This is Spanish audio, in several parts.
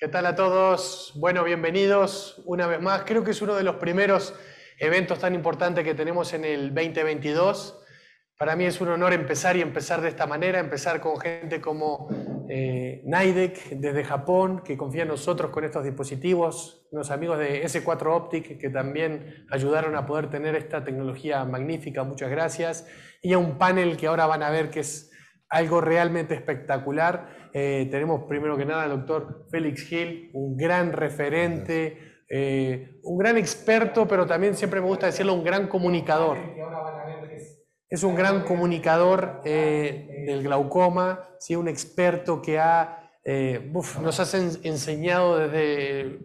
¿Qué tal a todos? Bueno, bienvenidos una vez más. Creo que es uno de los primeros eventos tan importantes que tenemos en el 2022. Para mí es un honor empezar y empezar de esta manera, empezar con gente como eh, Nidec desde Japón, que confía en nosotros con estos dispositivos, unos amigos de S4 Optic que también ayudaron a poder tener esta tecnología magnífica, muchas gracias, y a un panel que ahora van a ver que es algo realmente espectacular. Eh, tenemos primero que nada al doctor Félix Gil, un gran referente, eh, un gran experto, pero también siempre me gusta decirlo, un gran comunicador. Es un gran comunicador eh, del glaucoma, ¿sí? un experto que ha, nos ha enseñado desde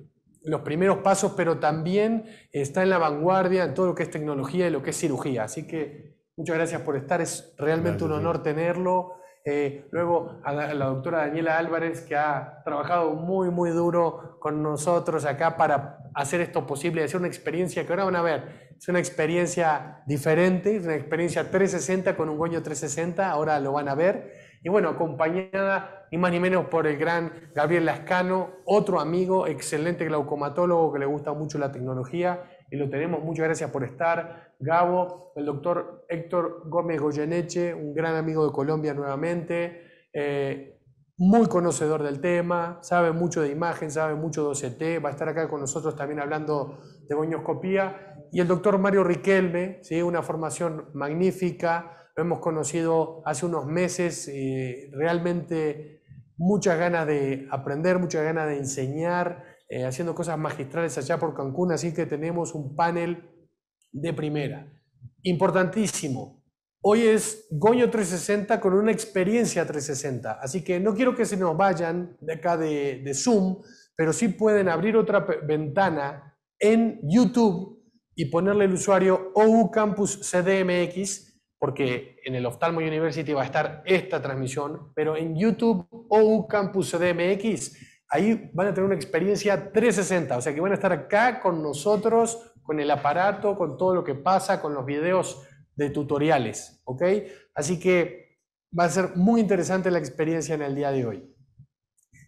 los primeros pasos, pero también está en la vanguardia en todo lo que es tecnología y lo que es cirugía. Así que muchas gracias por estar, es realmente un honor tenerlo. Eh, luego a la, doctora Daniela Álvarez, que ha trabajado muy, muy duro con nosotros acá para hacer esto posible, hacer una experiencia que ahora van a ver, es una experiencia diferente, es una experiencia 360 con un Goño 360, ahora lo van a ver. Y bueno, acompañada ni más ni menos por el gran Gabriel Lascano, otro amigo, excelente glaucomatólogo que le gusta mucho la tecnología y lo tenemos. Muchas gracias por estar. Gabo, el doctor Héctor Gómez Goyeneche, un gran amigo de Colombia nuevamente, eh, muy conocedor del tema, sabe mucho de imagen, sabe mucho de OCT, va a estar acá con nosotros también hablando de boñoscopía. Y el doctor Mario Riquelme, ¿sí? una formación magnífica, lo hemos conocido hace unos meses, eh, realmente muchas ganas de aprender, muchas ganas de enseñar. Eh, haciendo cosas magistrales allá por Cancún, así que tenemos un panel de primera. Importantísimo. Hoy es Goño 360 con una experiencia 360, así que no quiero que se nos vayan de acá de, Zoom, pero sí pueden abrir otra ventana en YouTube y ponerle el usuario OU Campus CDMX, porque en el Oftalmo University va a estar esta transmisión, pero en YouTube OU Campus CDMX ahí van a tener una experiencia 360, o sea que van a estar acá con nosotros, con el aparato, con todo lo que pasa, con los videos de tutoriales, ¿ok? Así que va a ser muy interesante la experiencia en el día de hoy.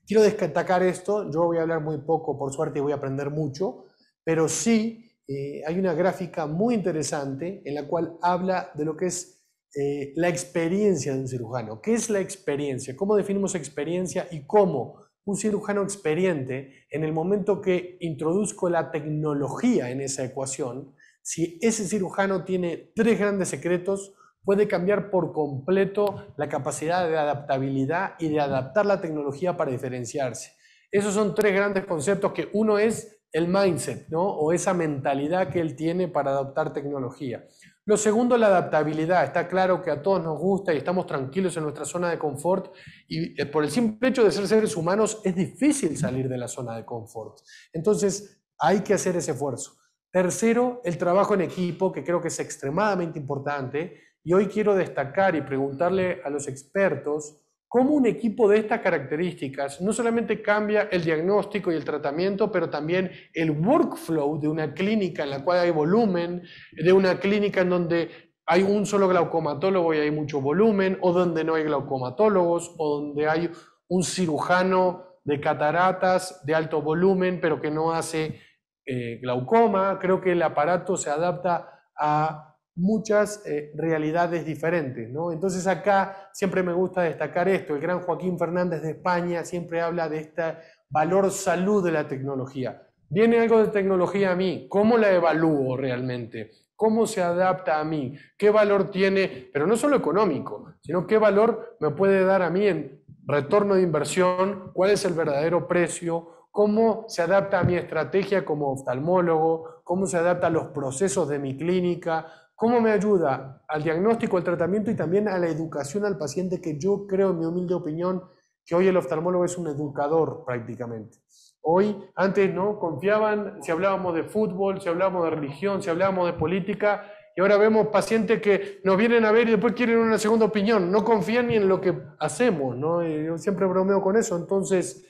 Quiero destacar esto, yo voy a hablar muy poco, por suerte, voy a aprender mucho, pero sí eh, hay una gráfica muy interesante en la cual habla de lo que es eh, la experiencia de un cirujano. ¿Qué es la experiencia? ¿Cómo definimos experiencia y cómo un cirujano experiente, en el momento que introduzco la tecnología en esa ecuación, si ese cirujano tiene tres grandes secretos, puede cambiar por completo la capacidad de adaptabilidad y de adaptar la tecnología para diferenciarse. Esos son tres grandes conceptos que uno es el mindset, ¿no? O esa mentalidad que él tiene para adoptar tecnología. Lo segundo, la adaptabilidad. Está claro que a todos nos gusta y estamos tranquilos en nuestra zona de confort y eh, por el simple hecho de ser seres humanos es difícil salir de la zona de confort. Entonces, hay que hacer ese esfuerzo. Tercero, el trabajo en equipo, que creo que es extremadamente importante. Y hoy quiero destacar y preguntarle a los expertos cómo un equipo de estas características no solamente cambia el diagnóstico y el tratamiento, pero también el workflow de una clínica en la cual hay volumen, de una clínica en donde hay un solo glaucomatólogo y hay mucho volumen, o donde no hay glaucomatólogos, o donde hay un cirujano de cataratas de alto volumen, pero que no hace eh, glaucoma. Creo que el aparato se adapta a muchas eh, realidades diferentes. ¿no? Entonces acá siempre me gusta destacar esto, el gran Joaquín Fernández de España siempre habla de este valor salud de la tecnología. Viene algo de tecnología a mí, ¿cómo la evalúo realmente? ¿Cómo se adapta a mí? ¿Qué valor tiene? Pero no solo económico, sino qué valor me puede dar a mí en retorno de inversión, cuál es el verdadero precio, cómo se adapta a mi estrategia como oftalmólogo, cómo se adapta a los procesos de mi clínica, ¿Cómo me ayuda al diagnóstico, al tratamiento y también a la educación al paciente que yo creo, en mi humilde opinión, que hoy el oftalmólogo es un educador prácticamente? Hoy, antes no, confiaban si hablábamos de fútbol, si hablábamos de religión, si hablábamos de política, y ahora vemos pacientes que nos vienen a ver y después quieren una segunda opinión, no confían ni en lo que hacemos, ¿no? yo siempre bromeo con eso, entonces,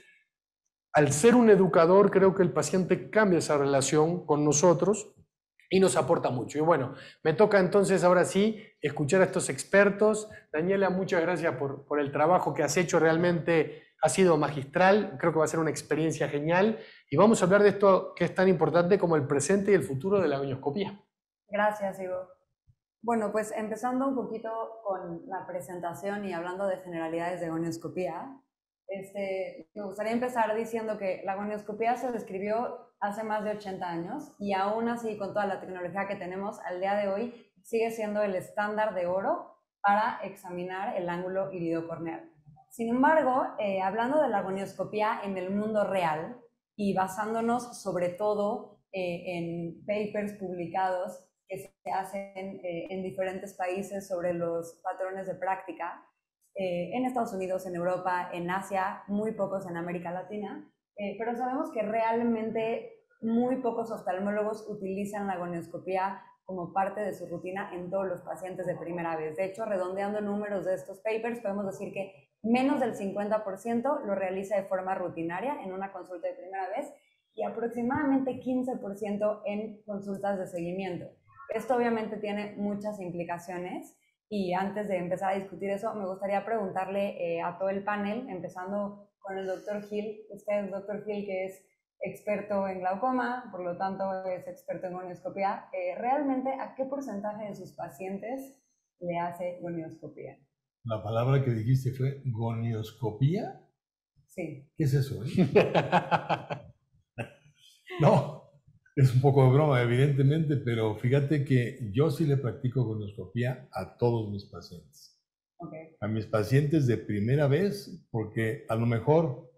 al ser un educador, creo que el paciente cambia esa relación con nosotros y nos aporta mucho. Y bueno, me toca entonces ahora sí escuchar a estos expertos. Daniela, muchas gracias por, por el trabajo que has hecho. Realmente Ha sido magistral, creo que va a ser una experiencia genial y vamos a hablar de esto que es tan importante como el presente y el futuro de la gonioscopía. Gracias, Ivo. Bueno, pues empezando un poquito con la presentación y hablando de generalidades de gonioscopía, este, me gustaría empezar diciendo que la gonioscopía se describió hace más de 80 años y aún así con toda la tecnología que tenemos al día de hoy sigue siendo el estándar de oro para examinar el ángulo iridocorneal. Sin embargo, eh, hablando de la gonioscopía en el mundo real y basándonos sobre todo eh, en papers publicados que se hacen eh, en diferentes países sobre los patrones de práctica, en Estados Unidos, en Europa, en Asia, muy pocos en América Latina, pero sabemos que realmente muy pocos oftalmólogos utilizan la gonioscopía como parte de su rutina en todos los pacientes de primera vez. De hecho, redondeando números de estos papers, podemos decir que Menos del 50% lo realiza de forma rutinaria en una consulta de primera vez y aproximadamente 15% en consultas de seguimiento. Esto obviamente tiene muchas implicaciones y antes de empezar a discutir eso, me gustaría preguntarle eh, a todo el panel, empezando con el doctor Gil, usted, doctor Gil, que es experto en glaucoma, por lo tanto es experto en gonioscopía, eh, ¿realmente a qué porcentaje de sus pacientes le hace gonioscopía? La palabra que dijiste fue gonioscopía. Sí. ¿Qué es eso? Eh? no, es un poco de broma, evidentemente, pero fíjate que yo sí le practico gonioscopía a todos mis pacientes. Okay. A mis pacientes de primera vez, porque a lo mejor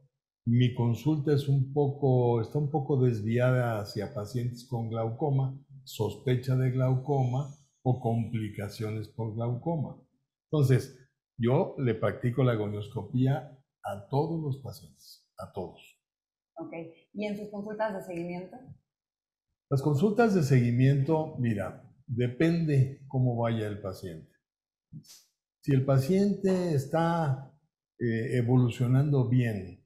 mi consulta es un poco, está un poco desviada hacia pacientes con glaucoma, sospecha de glaucoma o complicaciones por glaucoma. Entonces, yo le practico la gonioscopía a todos los pacientes, a todos. Ok. ¿Y en sus consultas de seguimiento? Las consultas de seguimiento, mira, depende cómo vaya el paciente. Si el paciente está eh, evolucionando bien,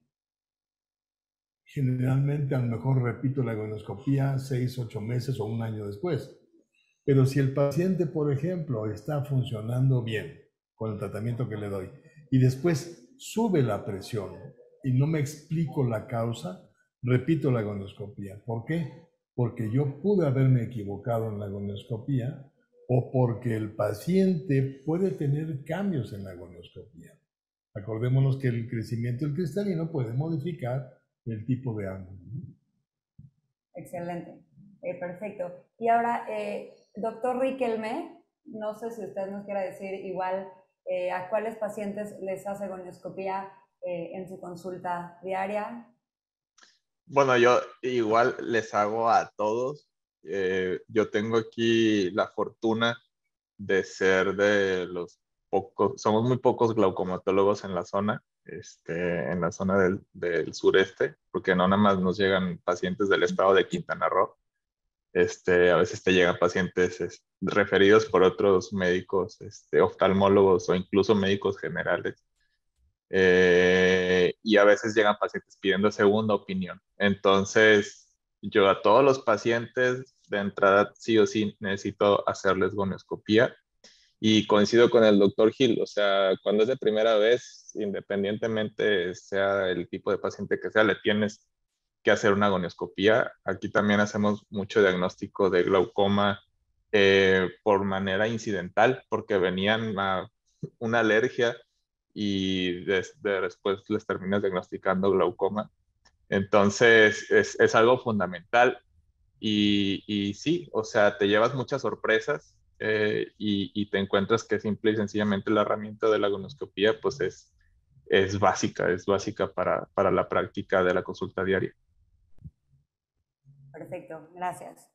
generalmente a lo mejor repito la gonioscopía seis, ocho meses o un año después. Pero si el paciente, por ejemplo, está funcionando bien, con el tratamiento que le doy. Y después sube la presión y no me explico la causa, repito la gonioscopía. ¿Por qué? Porque yo pude haberme equivocado en la gonioscopía o porque el paciente puede tener cambios en la gonioscopía. Acordémonos que el crecimiento del cristalino puede modificar el tipo de ángulo. Excelente, eh, perfecto. Y ahora, eh, doctor Riquelme, no sé si usted nos quiera decir igual eh, a cuáles pacientes les hace gonioscopía eh, en su consulta diaria. Bueno, yo igual les hago a todos. Eh, yo tengo aquí la fortuna de ser de los pocos, somos muy pocos glaucomatólogos en la zona, este, en la zona del, sureste, porque no nada más nos llegan pacientes del estado de Quintana Roo, este, a veces te llegan pacientes referidos por otros médicos, este, oftalmólogos o incluso médicos generales. Eh, y a veces llegan pacientes pidiendo segunda opinión. Entonces, yo a todos los pacientes de entrada sí o sí necesito hacerles gonioscopía. Y coincido con el doctor Gil, o sea, cuando es de primera vez, independientemente sea el tipo de paciente que sea, le tienes que hacer una gonioscopía. Aquí también hacemos mucho diagnóstico de glaucoma eh, por manera incidental, porque venían a una alergia y después les terminas diagnosticando glaucoma. Entonces, es, es algo fundamental. Y, y, sí, o sea, te llevas muchas sorpresas eh, y, y, te encuentras que simple y sencillamente la herramienta de la gonioscopía, pues es, es básica, es básica para, para la práctica de la consulta diaria. Perfecto, gracias.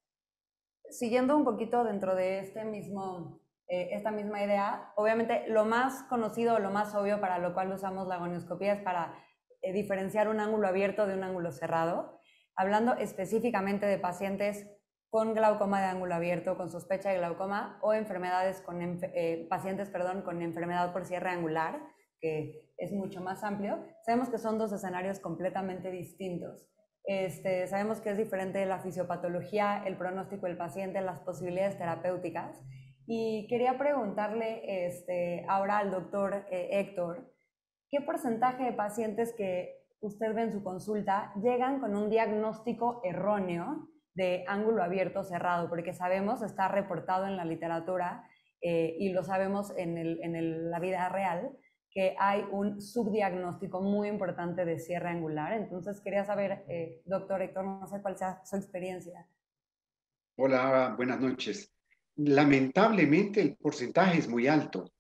Siguiendo un poquito dentro de este mismo, eh, esta misma idea, obviamente lo más conocido, lo más obvio para lo cual usamos la gonioscopía es para eh, diferenciar un ángulo abierto de un ángulo cerrado. Hablando específicamente de pacientes con glaucoma de ángulo abierto, con sospecha de glaucoma o enfermedades con eh, pacientes perdón, con enfermedad por cierre angular, que es mucho más amplio, sabemos que son dos escenarios completamente distintos. Este, sabemos que es diferente la fisiopatología, el pronóstico del paciente, las posibilidades terapéuticas. Y quería preguntarle este, ahora al doctor eh, Héctor, ¿qué porcentaje de pacientes que usted ve en su consulta llegan con un diagnóstico erróneo de ángulo abierto cerrado? Porque sabemos, está reportado en la literatura eh, y lo sabemos en, la vida real, que hay un subdiagnóstico muy importante de cierre angular. Entonces, quería saber, eh, doctor Héctor, no sé cuál sea su experiencia. Hola, buenas noches. Lamentablemente el porcentaje es muy alto.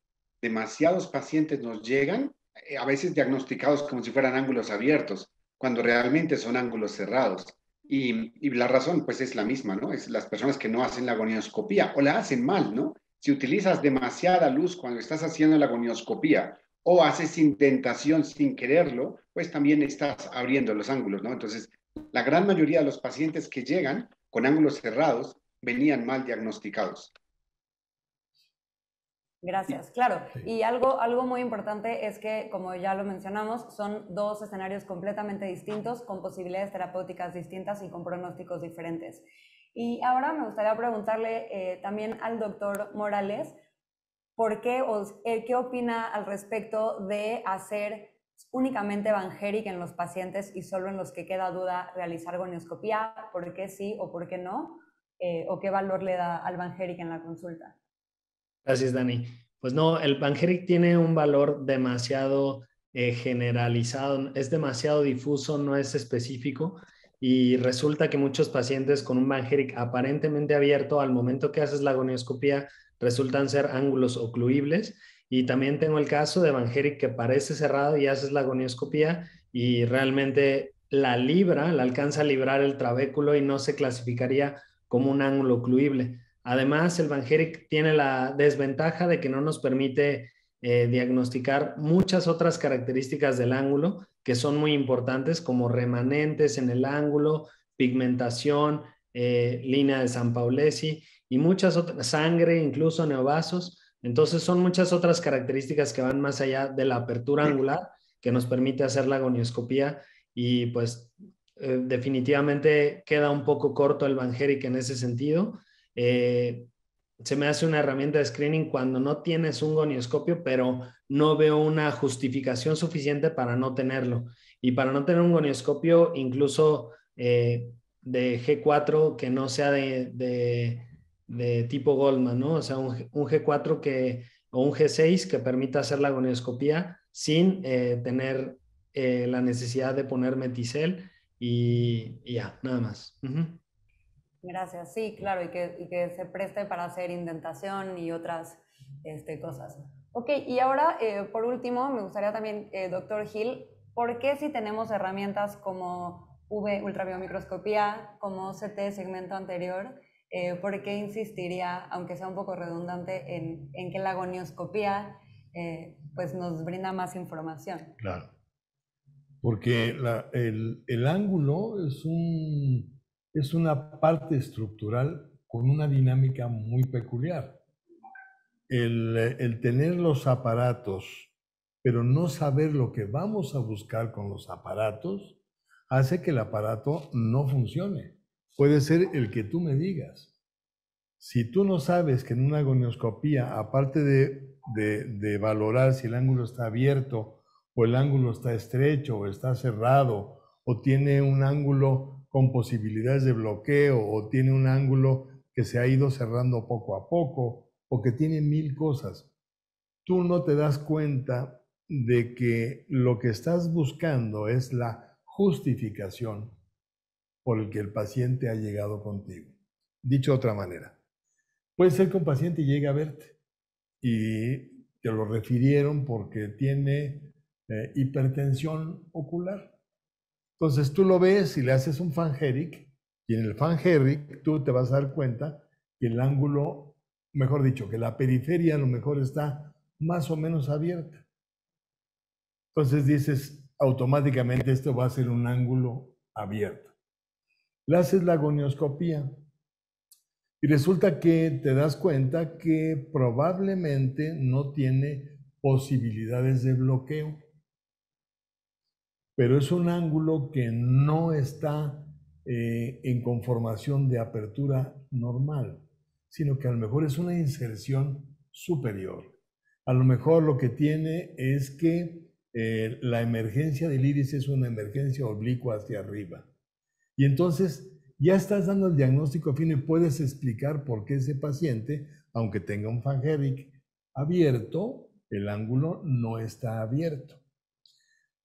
Demasiados pacientes nos llegan, eh, a veces diagnosticados como si fueran ángulos abiertos, cuando realmente son ángulos cerrados. Y, la razón, pues, es la misma, ¿no? Es las personas que no hacen la gonioscopía o la hacen mal, ¿no? Si utilizas demasiada luz cuando estás haciendo la gonioscopía o haces indentación sin quererlo, pues también estás abriendo los ángulos, ¿no? Entonces, la gran mayoría de los pacientes que llegan con ángulos cerrados venían mal diagnosticados. Gracias, claro. Y algo, algo muy importante es que, como ya lo mencionamos, son dos escenarios completamente distintos, con posibilidades terapéuticas distintas y con pronósticos diferentes. Y ahora me gustaría preguntarle eh, también al doctor Morales, ¿por qué o qué opina al respecto de hacer únicamente Evangelic en los pacientes y solo en los que queda duda realizar gonioscopía? ¿Por qué sí o por qué no? Eh, ¿O qué valor le da al Evangelic en la consulta? Gracias, Dani. Pues no, el Evangelic tiene un valor demasiado eh, generalizado, es demasiado difuso, no es específico y resulta que muchos pacientes con un Evangelic aparentemente abierto al momento que haces la gonioscopía resultan ser ángulos ocluibles y también tengo el caso de Evangelic que parece cerrado y haces la gonioscopía y realmente la libra, la alcanza a librar el trabéculo y no se clasificaría como un ángulo ocluible. Además, el Evangelic tiene la desventaja de que no nos permite eh, diagnosticar muchas otras características del ángulo que son muy importantes, como remanentes en el ángulo, pigmentación, eh, línea de San Paulesi y muchas otras, sangre, incluso neovasos. Entonces son muchas otras características que van más allá de la apertura angular que nos permite hacer la gonioscopía y pues eh, definitivamente queda un poco corto el Vangeric en ese sentido. Eh, se me hace una herramienta de screening cuando no tienes un gonioscopio, pero no veo una justificación suficiente para no tenerlo. Y para no tener un gonioscopio, incluso eh, de G4 que no sea de de tipo Goldman, ¿no? O sea, un, G4 que, o un G6 que permita hacer la gonioscopía sin tener la necesidad de poner meticel y, ya, nada más. Gracias, sí, claro, y que, y que, se preste para hacer indentación y otras este, cosas. Ok, y ahora, eh, por último, me gustaría también, doctor Gil, ¿por qué si tenemos herramientas como V ultrabiomicroscopía, como CT segmento anterior, eh, ¿por qué insistiría, aunque sea un poco redundante, en, que la agonioscopía eh, pues nos brinda más información? Claro, porque el, ángulo es, un, es una parte estructural con una dinámica muy peculiar. El, el tener los aparatos, pero no saber lo que vamos a buscar con los aparatos, hace que el aparato no funcione puede ser el que tú me digas. Si tú no sabes que en una gonioscopía, aparte de, valorar si el ángulo está abierto o el ángulo está estrecho o está cerrado o tiene un ángulo con posibilidades de bloqueo o tiene un ángulo que se ha ido cerrando poco a poco o que tiene mil cosas, tú no te das cuenta de que lo que estás buscando es la justificación por el que el paciente ha llegado contigo. Dicho de otra manera, puede ser que un paciente llegue a verte y te lo refirieron porque tiene eh, hipertensión ocular. Entonces tú lo ves y le haces un fangeric y en el fangeric tú te vas a dar cuenta que el ángulo, mejor dicho, que la periferia a lo mejor está más o menos abierta. Entonces dices automáticamente esto va a ser un ángulo abierto le haces la gonioscopía y resulta que te das cuenta que probablemente no tiene posibilidades de bloqueo, pero es un ángulo que no está eh, en conformación de apertura normal, sino que a lo mejor es una inserción superior. A lo mejor lo que tiene es que eh, la emergencia del iris es una emergencia oblicua hacia arriba. Y entonces ya estás dando el diagnóstico fino y puedes explicar por qué ese paciente, aunque tenga un Fanceric abierto, el ángulo no está abierto.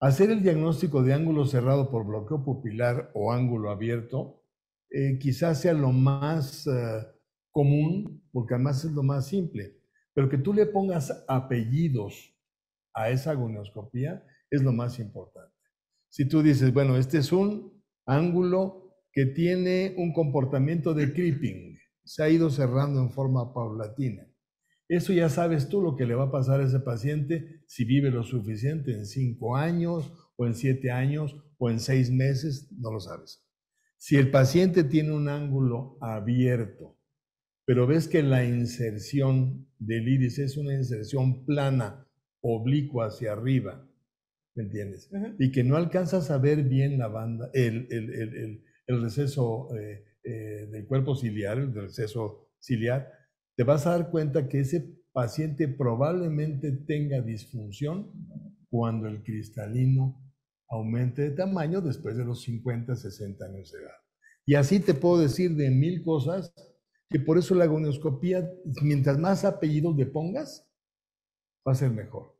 Hacer el diagnóstico de ángulo cerrado por bloqueo pupilar o ángulo abierto eh, quizás sea lo más eh, común, porque además es lo más simple, pero que tú le pongas apellidos a esa agonioscopía es lo más importante. Si tú dices, bueno, este es un ángulo que tiene un comportamiento de creeping, se ha ido cerrando en forma paulatina. Eso ya sabes tú lo que le va a pasar a ese paciente si vive lo suficiente en cinco años o en siete años o en seis meses, no lo sabes. Si el paciente tiene un ángulo abierto, pero ves que la inserción del iris es una inserción plana, oblicua hacia arriba, ¿me entiendes? Y que no alcanzas a ver bien la banda, el, el, receso eh, eh, del cuerpo ciliar, el receso ciliar, te vas a dar cuenta que ese paciente probablemente tenga disfunción cuando el cristalino aumente de tamaño después de los 50, 60 años de edad. Y así te puedo decir de mil cosas que por eso la agonioscopía, mientras más apellidos le pongas, va a ser mejor.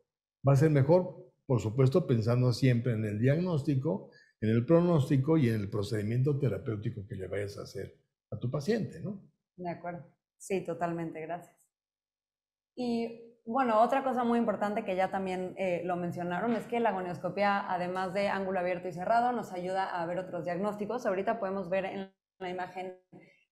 Va a ser mejor, por supuesto, pensando siempre en el diagnóstico, en el pronóstico y en el procedimiento terapéutico que le vayas a hacer a tu paciente, ¿no? De acuerdo. Sí, totalmente, gracias. Y bueno, otra cosa muy importante que ya también eh, lo mencionaron es que la agonioscopia, además de ángulo abierto y cerrado, nos ayuda a ver otros diagnósticos. Ahorita podemos ver en la imagen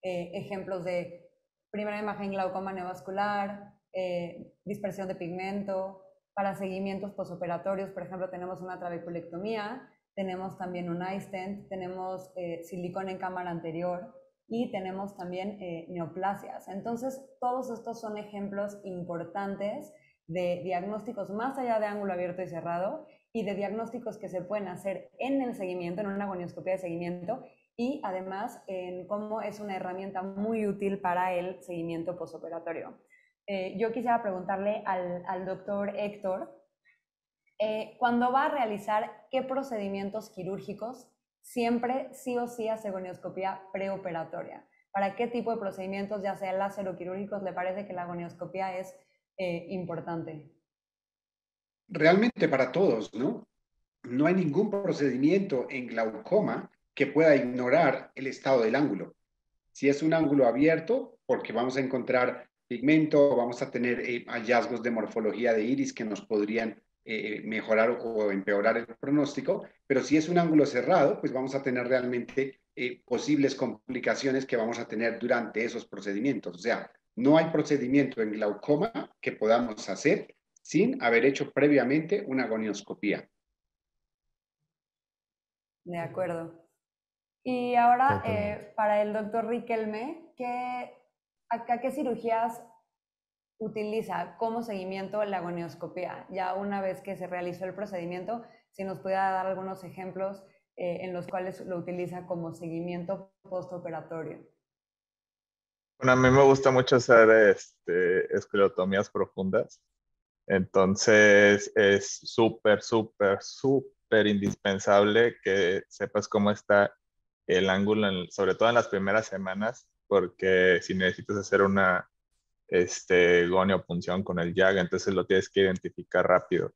eh, ejemplos de primera imagen glaucoma neovascular, eh, dispersión de pigmento, para seguimientos posoperatorios, por ejemplo, tenemos una trabeculectomía, tenemos también un iStent, tenemos silicona en cámara anterior, y tenemos también eh, neoplasias. Entonces, todos estos son ejemplos importantes de diagnósticos más allá de ángulo abierto y cerrado y de diagnósticos que se pueden hacer en el seguimiento, en una agonioscopia de seguimiento y además en cómo es una herramienta muy útil para el seguimiento posoperatorio. Eh, yo quisiera preguntarle al, al doctor Héctor, eh, cuando va a realizar qué procedimientos quirúrgicos siempre sí o sí hace agonioscopía preoperatoria. ¿Para qué tipo de procedimientos, ya sea láser o quirúrgicos, le parece que la agonioscopía es eh, importante? Realmente para todos, ¿no? No hay ningún procedimiento en glaucoma que pueda ignorar el estado del ángulo. Si es un ángulo abierto, porque vamos a encontrar pigmento, vamos a tener eh, hallazgos de morfología de iris que nos podrían eh, mejorar o empeorar el pronóstico, pero si es un ángulo cerrado, pues vamos a tener realmente eh, posibles complicaciones que vamos a tener durante esos procedimientos. O sea, no hay procedimiento en glaucoma que podamos hacer sin haber hecho previamente una agonioscopía. De acuerdo. Y ahora, eh, para el doctor Riquelme, ¿qué, a, qué cirugías utiliza como seguimiento la agonioscopía. Ya una vez que se realizó el procedimiento, si nos pudiera dar algunos ejemplos eh, en los cuales lo utiliza como seguimiento postoperatorio. Bueno, a mí me gusta mucho hacer este, esclerotomías profundas. Entonces es súper, súper, súper indispensable que sepas cómo está el ángulo, sobre todo en las primeras semanas, porque si necesitas hacer una este, gonio punción con el YAG, entonces lo tienes que identificar rápido.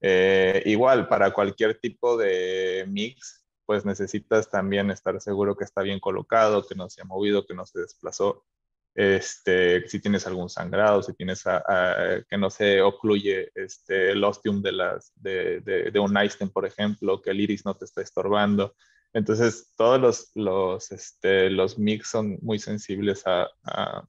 Eh, igual, para cualquier tipo de mix, pues necesitas también estar seguro que está bien colocado, que no se ha movido, que no se desplazó. Este, si tienes algún sangrado, si tienes que no se ocluye este, el ostium de, las, de, de, un Einstein, por ejemplo, que el iris no te está estorbando. Entonces, todos los, los, este, los mix son muy sensibles a, a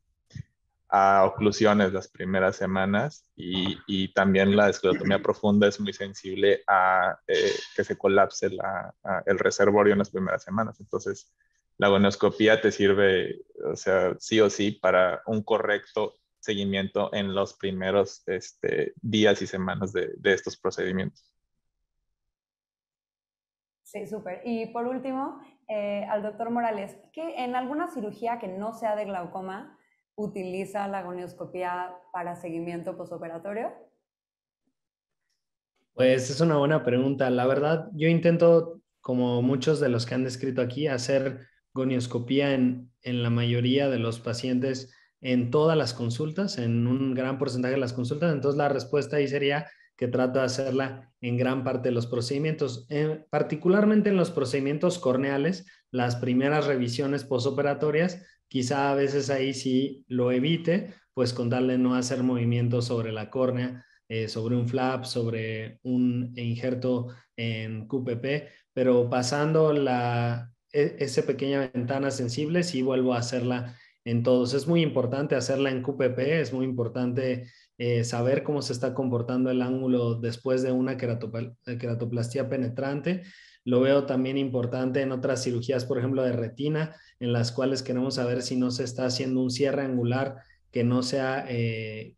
oclusiones las primeras semanas y, y también la esclerotomía profunda es muy sensible a eh, que se colapse la, el reservorio en las primeras semanas. Entonces, la gonoscopía te sirve, o sea, sí o sí para un correcto seguimiento en los primeros este, días y semanas de, de estos procedimientos. Sí, súper. Y por último, eh, al doctor Morales, que en alguna cirugía que no sea de glaucoma, utiliza la agonioscopía para seguimiento posoperatorio? Pues es una buena pregunta. La verdad, yo intento, como muchos de los que han descrito aquí, hacer gonioscopía en, en la mayoría de los pacientes en todas las consultas, en un gran porcentaje de las consultas. Entonces la respuesta ahí sería que trato de hacerla en gran parte de los procedimientos, particularmente en los procedimientos corneales, las primeras revisiones postoperatorias, quizá a veces ahí sí lo evite, pues con darle no hacer movimientos sobre la córnea, eh, sobre un flap, sobre un injerto en QPP, pero pasando la, e, esa pequeña ventana sensible, sí vuelvo a hacerla en todos. Es muy importante hacerla en QPP, es muy importante eh, saber cómo se está comportando el ángulo después de una queratoplastia penetrante. Lo veo también importante en otras cirugías, por ejemplo, de retina, en las cuales queremos saber si no se está haciendo un cierre angular que no sea, eh,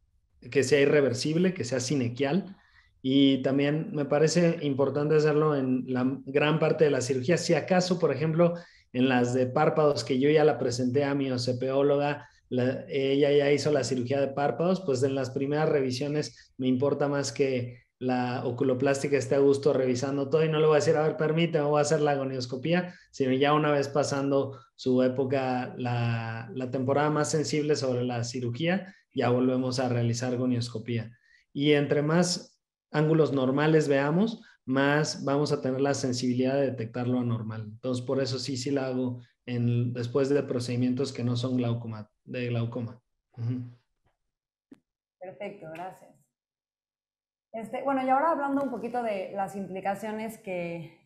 que sea irreversible, que sea sinequial. Y también me parece importante hacerlo en la gran parte de la cirugía. Si acaso, por ejemplo, en las de párpados que yo ya la presenté a mi OCPóloga, ella ya hizo la cirugía de párpados, pues en las primeras revisiones me importa más que la oculoplástica esté a gusto revisando todo y no le voy a decir, a ver, permíteme, voy a hacer la gonioscopía, sino ya una vez pasando su época, la, la temporada más sensible sobre la cirugía, ya volvemos a realizar gonioscopía. Y entre más ángulos normales veamos, más vamos a tener la sensibilidad de detectar lo anormal. Entonces, por eso sí, sí la hago en, después de procedimientos que no son glaucoma, de glaucoma. Perfecto, gracias. Este, bueno, y ahora hablando un poquito de las implicaciones que,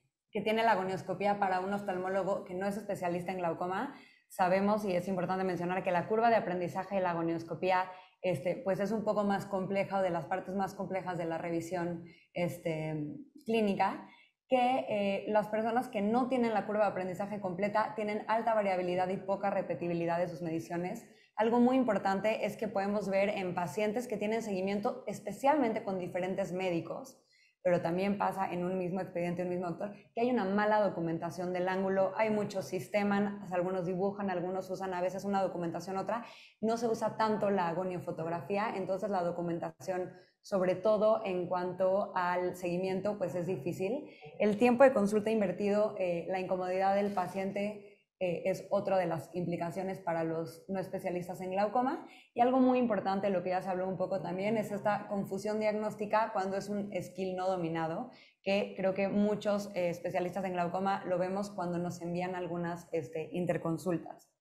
tiene la gonioscopía para un oftalmólogo que no es especialista en glaucoma, sabemos y es importante mencionar que la curva de aprendizaje de la gonioscopía este, pues es un poco más compleja o de las partes más complejas de la revisión este, clínica, que eh, las personas que no tienen la curva de aprendizaje completa tienen alta variabilidad y poca repetibilidad de sus mediciones. Algo muy importante es que podemos ver en pacientes que tienen seguimiento especialmente con diferentes médicos, pero también pasa en un mismo expediente, un mismo doctor, que hay una mala documentación del ángulo, hay muchos sistemas, algunos dibujan, algunos usan a veces una documentación otra, no se usa tanto la agoniofotografía, entonces la documentación, sobre todo en cuanto al seguimiento, pues es difícil. El tiempo de consulta invertido, eh, la incomodidad del paciente, eh, es otra de las implicaciones para los no especialistas en glaucoma. Y algo muy importante, lo que ya se habló un poco también, es esta confusión diagnóstica cuando es un skill no dominado, que creo que muchos eh, especialistas en glaucoma lo vemos cuando nos envían algunas este, interconsultas.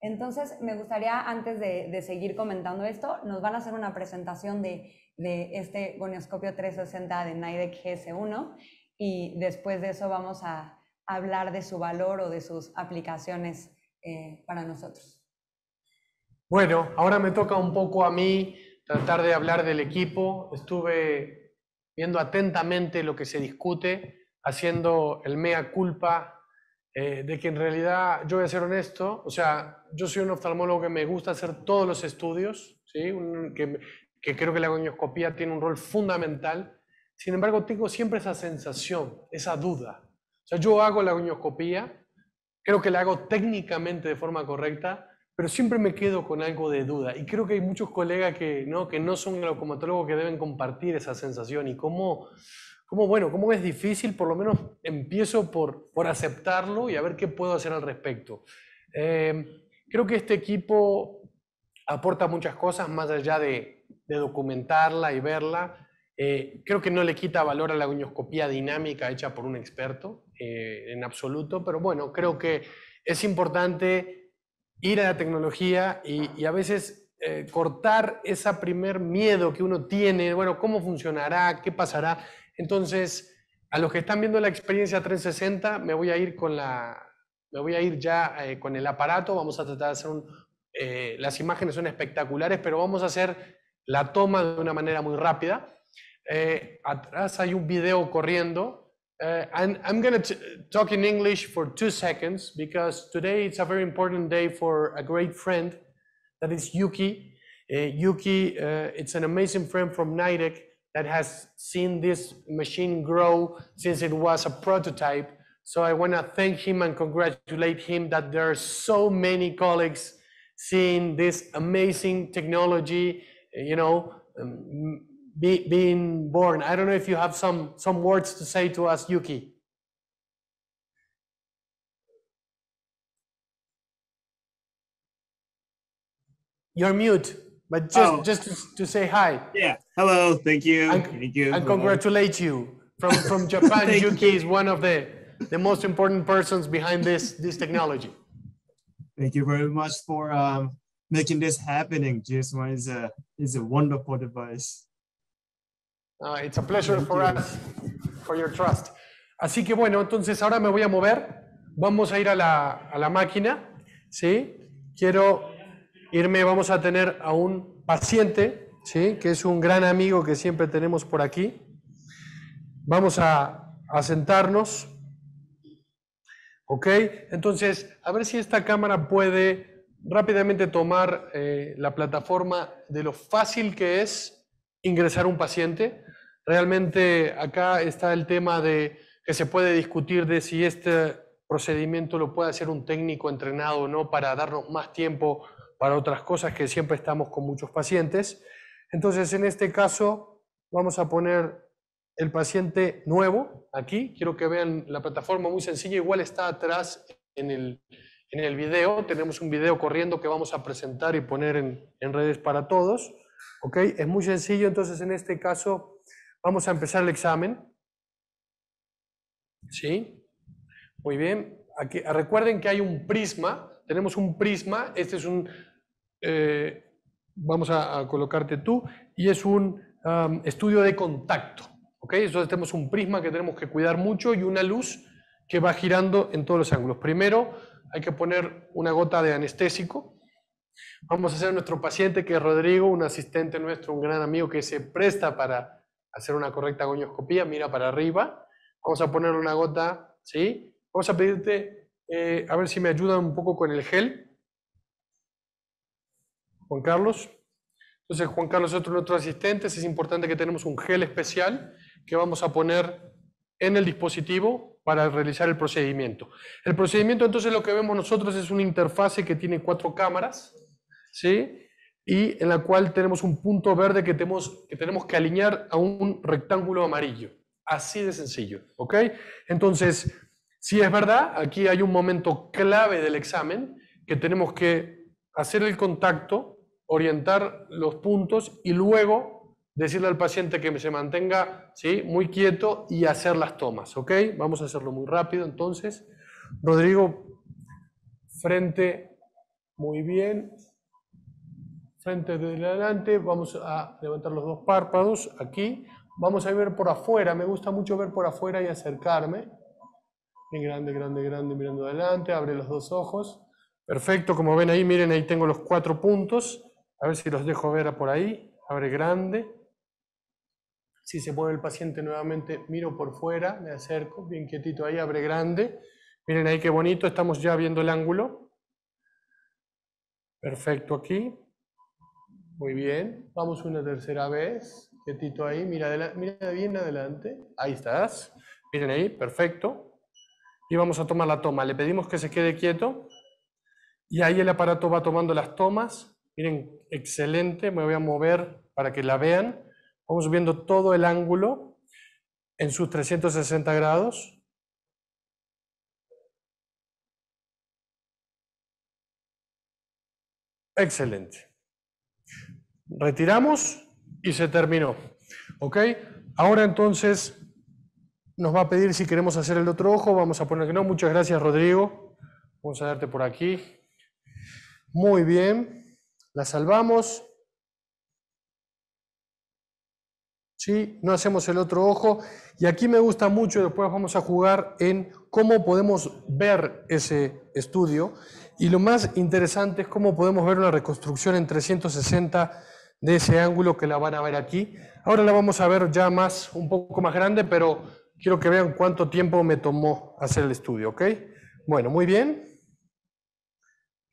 Entonces, me gustaría, antes de, seguir comentando esto, nos van a hacer una presentación de, de este gonioscopio 360 de NIDEC GS1 y después de eso vamos a hablar de su valor o de sus aplicaciones eh, para nosotros. Bueno, ahora me toca un poco a mí tratar de hablar del equipo. Estuve viendo atentamente lo que se discute, haciendo el mea culpa eh, de que en realidad, yo voy a ser honesto, o sea, yo soy un oftalmólogo que me gusta hacer todos los estudios, ¿sí? que, creo que la gonioscopía tiene un rol fundamental. Sin embargo, tengo siempre esa sensación, esa duda. O sea, yo hago la gonioscopía, creo que la hago técnicamente de forma correcta, pero siempre me quedo con algo de duda. Y creo que hay muchos colegas que no, que no son glaucomatólogos que deben compartir esa sensación. Y cómo, cómo, bueno, cómo es difícil, por lo menos empiezo por, por aceptarlo y a ver qué puedo hacer al respecto. Eh, creo que este equipo aporta muchas cosas más allá de, de documentarla y verla. Eh, creo que no le quita valor a la gonioscopía dinámica hecha por un experto. Eh, en absoluto, pero bueno, creo que es importante ir a la tecnología y, a veces eh, cortar ese primer miedo que uno tiene, bueno, ¿cómo funcionará? ¿Qué pasará? Entonces, a los que están viendo la experiencia 360, me voy a ir con la, me voy a ir ya eh, con el aparato, vamos a tratar de hacer un, las imágenes son espectaculares, pero vamos a hacer la toma de una manera muy rápida. atrás hay un video corriendo, Uh, and I'm going to talk in English for two seconds because today it's a very important day for a great friend that is Yuki. Uh, Yuki, uh, it's an amazing friend from Nidec that has seen this machine grow since it was a prototype. So I want to thank him and congratulate him that there are so many colleagues seeing this amazing technology, you know, um, be, being born. I don't know if you have some, some words to say to us, Yuki. You're mute, but just, Oh. just to, to say hi Yeah. Hello. Thank you. And- Thank you. and Hello. congratulate you. From, from Japan, Yuki is one of the, the most important persons behind this, this technology. Thank you very much for um, making this happening. GS1 is a is a wonderful device. Uh, it's a pleasure for us, for your trust. Así que bueno, entonces ahora me voy a mover. Vamos a ir a la, a la máquina, ¿sí? Quiero irme, vamos a tener a un paciente, ¿sí? Que es un gran amigo que siempre tenemos por aquí. Vamos a, a sentarnos. ¿Ok? Entonces, a ver si esta cámara puede rápidamente tomar eh, la plataforma de lo fácil que es ingresar un paciente. Realmente acá está el tema de que se puede discutir de si este procedimiento lo puede hacer un técnico entrenado o no para darnos más tiempo para otras cosas que siempre estamos con muchos pacientes. Entonces, en este caso, vamos a poner el paciente nuevo aquí. Quiero que vean la plataforma muy sencilla, igual está atrás en el, en el video. Tenemos un video corriendo que vamos a presentar y poner en, en redes para todos. Es muy sencillo, entonces en este caso vamos a empezar el examen. ¿Sí? Muy bien. Recuerden que hay un prisma. Tenemos un prisma. Este es un... eh, vamos a, colocarte tú. Y es un estudio de contacto. ¿Ok? Entonces tenemos un prisma que tenemos que cuidar mucho y una luz que va girando en todos los ángulos. Primero hay que poner una gota de anestésico. Vamos a hacer nuestro paciente, que es Rodrigo, un asistente nuestro, un gran amigo que se presta para hacer una correcta gonioscopía. Mira para arriba. Vamos a poner una gota, ¿sí? Vamos a pedirte, eh, a ver si me ayudan un poco con el gel. Juan Carlos. Entonces, Juan Carlos es otro de nuestros asistentes. Es importante que tenemos un gel especial que vamos a poner en el dispositivo para realizar el procedimiento. El procedimiento, entonces, lo que vemos nosotros es una interfase que tiene cuatro cámaras, ¿sí? Y en la cual tenemos un punto verde que tenemos que, tenemos que alinear a un rectángulo amarillo. Así de sencillo, ¿ok? Entonces, si es verdad, aquí hay un momento clave del examen que tenemos que hacer el contacto, orientar los puntos y luego decirle al paciente que se mantenga ¿sí? muy quieto y hacer las tomas, ¿ok? Vamos a hacerlo muy rápido entonces. Rodrigo, frente, muy bien. Frente de adelante, vamos a levantar los dos párpados aquí. Vamos a ver por afuera, me gusta mucho ver por afuera y acercarme. Bien grande, grande, grande, mirando adelante, abre los dos ojos. Perfecto, como ven ahí, miren, ahí tengo los cuatro puntos. A ver si los dejo ver por ahí. Abre grande. Si se mueve el paciente nuevamente, miro por fuera, me acerco, bien quietito ahí, abre grande. Miren ahí qué bonito, estamos ya viendo el ángulo. Perfecto aquí. Muy bien, vamos una tercera vez. Quietito ahí, mira, mira bien adelante. Ahí estás. Miren ahí, perfecto. Y vamos a tomar la toma. Le pedimos que se quede quieto. Y ahí el aparato va tomando las tomas. Miren, excelente. Me voy a mover para que la vean. Vamos viendo todo el ángulo en sus 360 grados. Excelente. Retiramos y se terminó. ¿Ok? Ahora entonces nos va a pedir si queremos hacer el otro ojo. Vamos a poner que no. Muchas gracias, Rodrigo. Vamos a darte por aquí. Muy bien. La salvamos. ¿Sí? No hacemos el otro ojo. Y aquí me gusta mucho, después vamos a jugar en cómo podemos ver ese estudio. Y lo más interesante es cómo podemos ver una reconstrucción en 360 de ese ángulo que la van a ver aquí. Ahora la vamos a ver ya más, un poco más grande, pero quiero que vean cuánto tiempo me tomó hacer el estudio, ¿ok? Bueno, muy bien.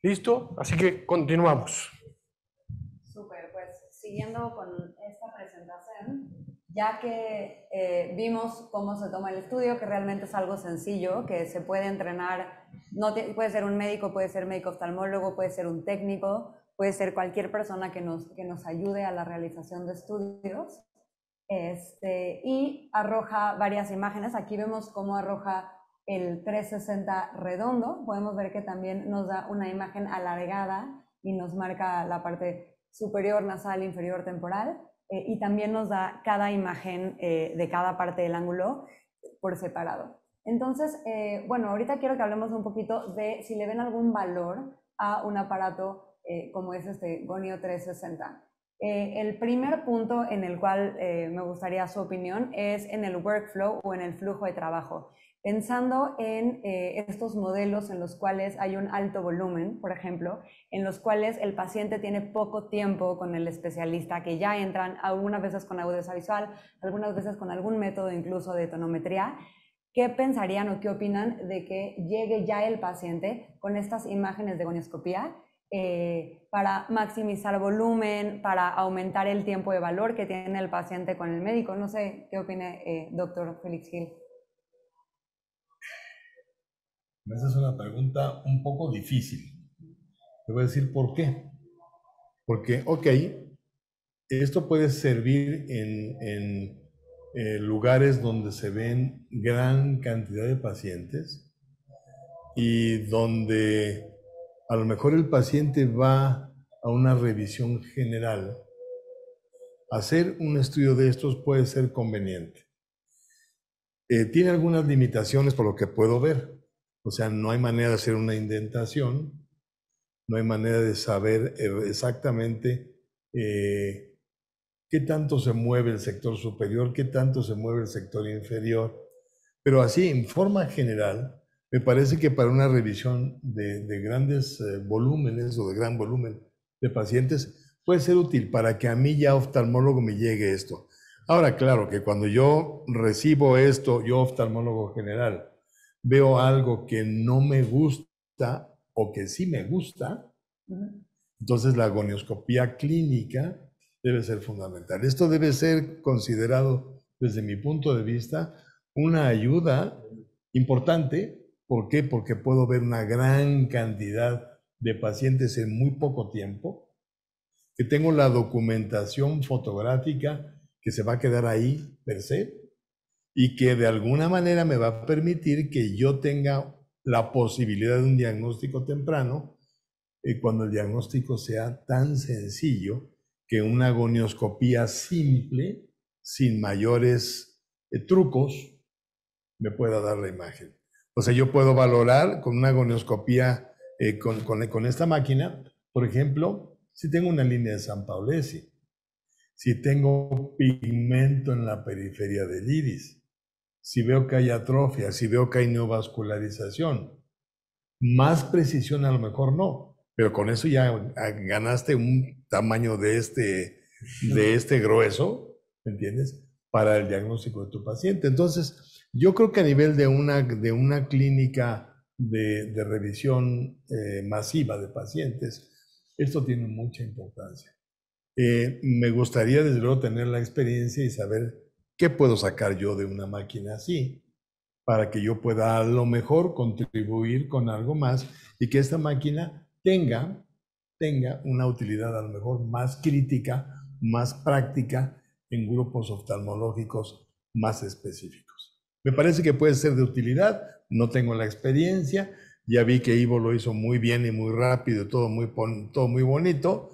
¿Listo? Así que continuamos. Súper, pues siguiendo con esta presentación, ya que eh, vimos cómo se toma el estudio, que realmente es algo sencillo, que se puede entrenar, no puede ser un médico, puede ser médico oftalmólogo, puede ser un técnico, puede ser cualquier persona que nos, que nos ayude a la realización de estudios. Este, y arroja varias imágenes. Aquí vemos cómo arroja el 360 redondo. Podemos ver que también nos da una imagen alargada y nos marca la parte superior nasal, inferior temporal. Eh, y también nos da cada imagen eh, de cada parte del ángulo por separado. Entonces, eh, bueno, ahorita quiero que hablemos un poquito de si le ven algún valor a un aparato como es este Gonio 360. el primer punto en el cual me gustaría su opinión es en el workflow o en el flujo de trabajo pensando en eh, estos modelos en los cuales hay un alto volumen, por ejemplo, en los cuales el paciente tiene poco tiempo con el especialista, que ya entran algunas veces con agudeza visual, algunas veces con algún método incluso de tonometría. ¿Qué pensarían o qué opinan de que llegue ya el paciente con estas imágenes de gonioscopía eh, para maximizar volumen, para aumentar el tiempo de valor que tiene el paciente con el médico? No sé qué opine eh, doctor Félix Gil. Esa es una pregunta un poco difícil. Te voy a decir por qué. Porque, ok, esto puede servir en, eh, lugares donde se ven gran cantidad de pacientes y donde a lo mejor el paciente va a una revisión general. Hacer un estudio de estos puede ser conveniente. Eh, tiene algunas limitaciones por lo que puedo ver. O sea, no hay manera de hacer una indentación, no hay manera de saber eh, exactamente eh, qué tanto se mueve el sector superior, qué tanto se mueve el sector inferior. Pero así, en forma general, me parece que para una revisión de, grandes eh, volúmenes o de gran volumen de pacientes, puede ser útil para que a mí ya oftalmólogo me llegue esto. Ahora, claro que cuando yo recibo esto, yo oftalmólogo general, veo algo que no me gusta o que sí me gusta, entonces la agonioscopía clínica debe ser fundamental. Esto debe ser considerado desde mi punto de vista una ayuda importante. ¿Por qué? Porque puedo ver una gran cantidad de pacientes en muy poco tiempo, que tengo la documentación fotográfica que se va a quedar ahí per se, y que de alguna manera me va a permitir que yo tenga la posibilidad de un diagnóstico temprano y cuando el diagnóstico sea tan sencillo que una agonioscopía simple, sin mayores eh, trucos, me pueda dar la imagen. O sea, yo puedo valorar con una agonioscopía eh, con, con, con, esta máquina, por ejemplo, si tengo una línea de San Paulesi, si tengo pigmento en la periferia del iris, si veo que hay atrofia, si veo que hay neovascularización. Más precisión a lo mejor no, pero con eso ya ganaste un tamaño de este, de este grueso, ¿me entiendes? Para el diagnóstico de tu paciente. Entonces, yo creo que a nivel de una, de una clínica de, revisión eh, masiva de pacientes, esto tiene mucha importancia. Eh, me gustaría, desde luego, tener la experiencia y saber ¿Qué puedo sacar yo de una máquina así? Para que yo pueda a lo mejor contribuir con algo más y que esta máquina tenga, tenga una utilidad a lo mejor más crítica, más práctica en grupos oftalmológicos más específicos. Me parece que puede ser de utilidad, no tengo la experiencia, ya vi que Ivo lo hizo muy bien y muy rápido, todo muy, todo muy bonito,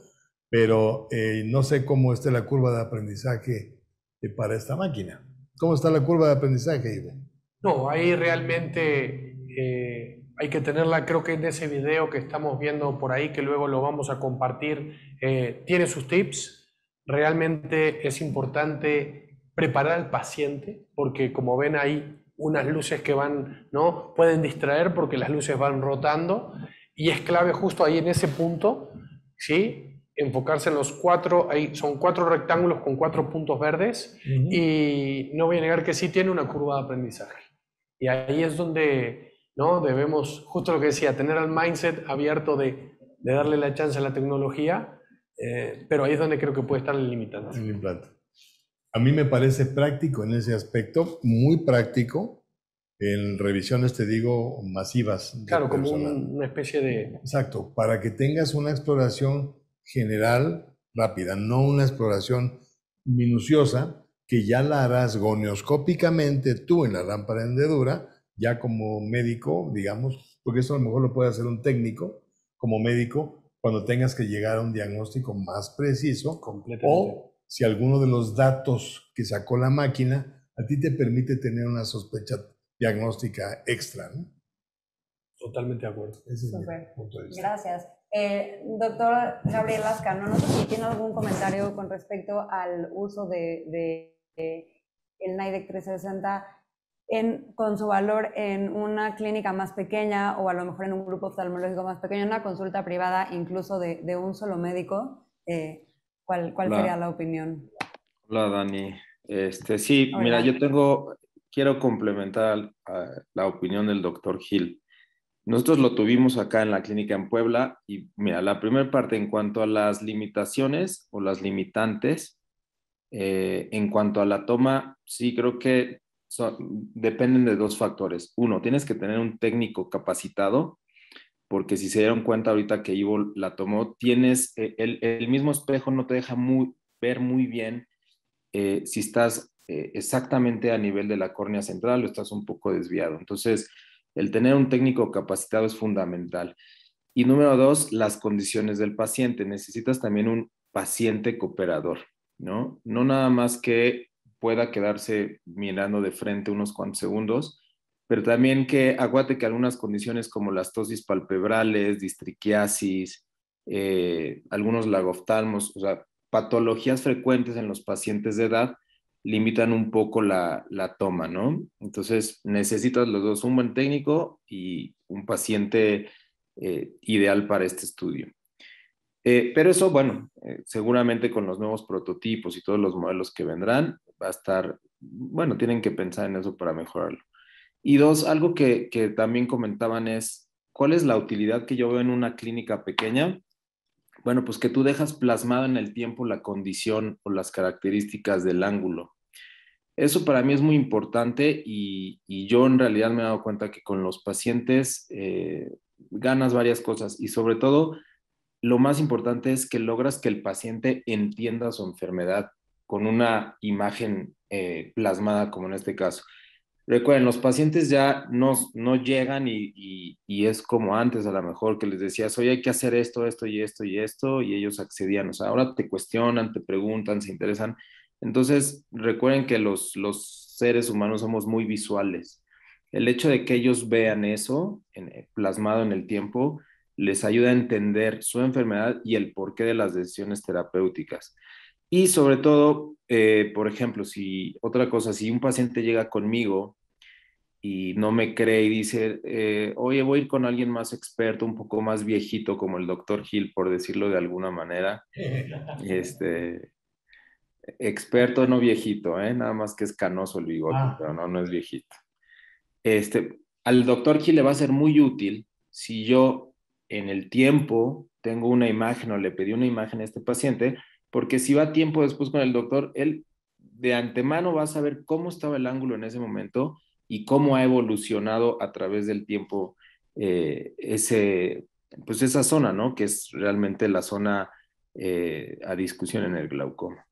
pero eh, no sé cómo esté la curva de aprendizaje para esta máquina. ¿Cómo está la curva de aprendizaje, Ivo? No, ahí realmente eh, hay que tenerla, creo que en ese video que estamos viendo por ahí, que luego lo vamos a compartir, eh, tiene sus tips. Realmente es importante preparar al paciente, porque como ven hay unas luces que van, ¿no? Pueden distraer porque las luces van rotando y es clave justo ahí en ese punto, ¿sí? enfocarse en los cuatro, ahí son cuatro rectángulos con cuatro puntos verdes y no voy a negar que sí tiene una curva de aprendizaje. Y ahí es donde ¿no? debemos, justo lo que decía, tener el mindset abierto de, de darle la chance a la tecnología, eh, pero ahí es donde creo que puede estar el limitante. El implante. A mí me parece práctico en ese aspecto, muy práctico, en revisiones, te digo, masivas. Claro, como una especie de... Exacto, para que tengas una exploración general rápida, no una exploración minuciosa que ya la harás gonioscópicamente tú en la lámpara de hendedura, ya como médico, digamos, porque eso a lo mejor lo puede hacer un técnico como médico cuando tengas que llegar a un diagnóstico más preciso o si alguno de los datos que sacó la máquina a ti te permite tener una sospecha diagnóstica extra. ¿no? Totalmente de acuerdo. Ese es mi punto de vista. Gracias. Eh, doctor Gabriel Lascano, no sé si tiene algún comentario con respecto al uso de, de, de el NIDEC 360 en, con su valor en una clínica más pequeña o a lo mejor en un grupo oftalmológico más pequeño, en una consulta privada incluso de, de un solo médico. Eh, ¿Cuál, cuál sería la opinión? Hola, Dani. Este, sí, Hola. mira, yo tengo, quiero complementar la opinión del doctor Gil. Nosotros lo tuvimos acá en la clínica en Puebla y mira, la primera parte en cuanto a las limitaciones o las limitantes, eh, en cuanto a la toma, sí creo que son, dependen de dos factores. Uno, tienes que tener un técnico capacitado, porque si se dieron cuenta ahorita que Ivo la tomó, tienes, eh, el, mismo espejo no te deja ver muy bien eh, si estás eh, exactamente a nivel de la córnea central o estás un poco desviado. Entonces, el tener un técnico capacitado es fundamental. Y número dos, las condiciones del paciente. Necesitas también un paciente cooperador, ¿no? No nada más que pueda quedarse mirando de frente unos cuantos segundos, pero también que aguante que algunas condiciones como las tosis palpebrales, distriquiasis, eh, algunos lagoftalmos, o sea, patologías frecuentes en los pacientes de edad, limitan un poco la, toma, ¿no? Entonces necesitas los dos, un buen técnico y un paciente eh, ideal para este estudio. Eh, pero eso, bueno, seguramente con los nuevos prototipos y todos los modelos que vendrán, va a estar, bueno, tienen que pensar en eso para mejorarlo. Y dos, algo que, también comentaban es, ¿cuál es la utilidad que yo veo en una clínica pequeña? Bueno, pues que tú dejas plasmado en el tiempo la condición o las características del ángulo. Eso para mí es muy importante y, y yo en realidad me he dado cuenta que con los pacientes eh, ganas varias cosas y sobre todo lo más importante es que logras que el paciente entienda su enfermedad con una imagen eh, plasmada como en este caso. Recuerden, los pacientes ya no, no llegan y, y, es como antes a lo mejor que les decías, oye, hay que hacer esto, esto y esto y esto, y ellos accedían. O sea, ahora te cuestionan, te preguntan, se interesan. Entonces, recuerden que los, los seres humanos somos muy visuales. El hecho de que ellos vean eso eh, plasmado en el tiempo les ayuda a entender su enfermedad y el porqué de las decisiones terapéuticas. Y sobre todo, eh, por ejemplo, si otra cosa, si un paciente llega conmigo y no me cree y dice, eh, oye, voy a ir con alguien más experto, un poco más viejito, como el doctor Hill, por decirlo de alguna manera. Este, experto, no viejito, ¿eh? nada más que es canoso el bigote, ah. pero no, no es viejito. Este, al doctor Hill le va a ser muy útil si yo en el tiempo tengo una imagen o le pedí una imagen a este paciente, porque si va tiempo después con el doctor, él de antemano va a saber cómo estaba el ángulo en ese momento y cómo ha evolucionado a través del tiempo eh, ese, pues esa zona, ¿no? Que es realmente la zona eh, a discusión en el glaucoma.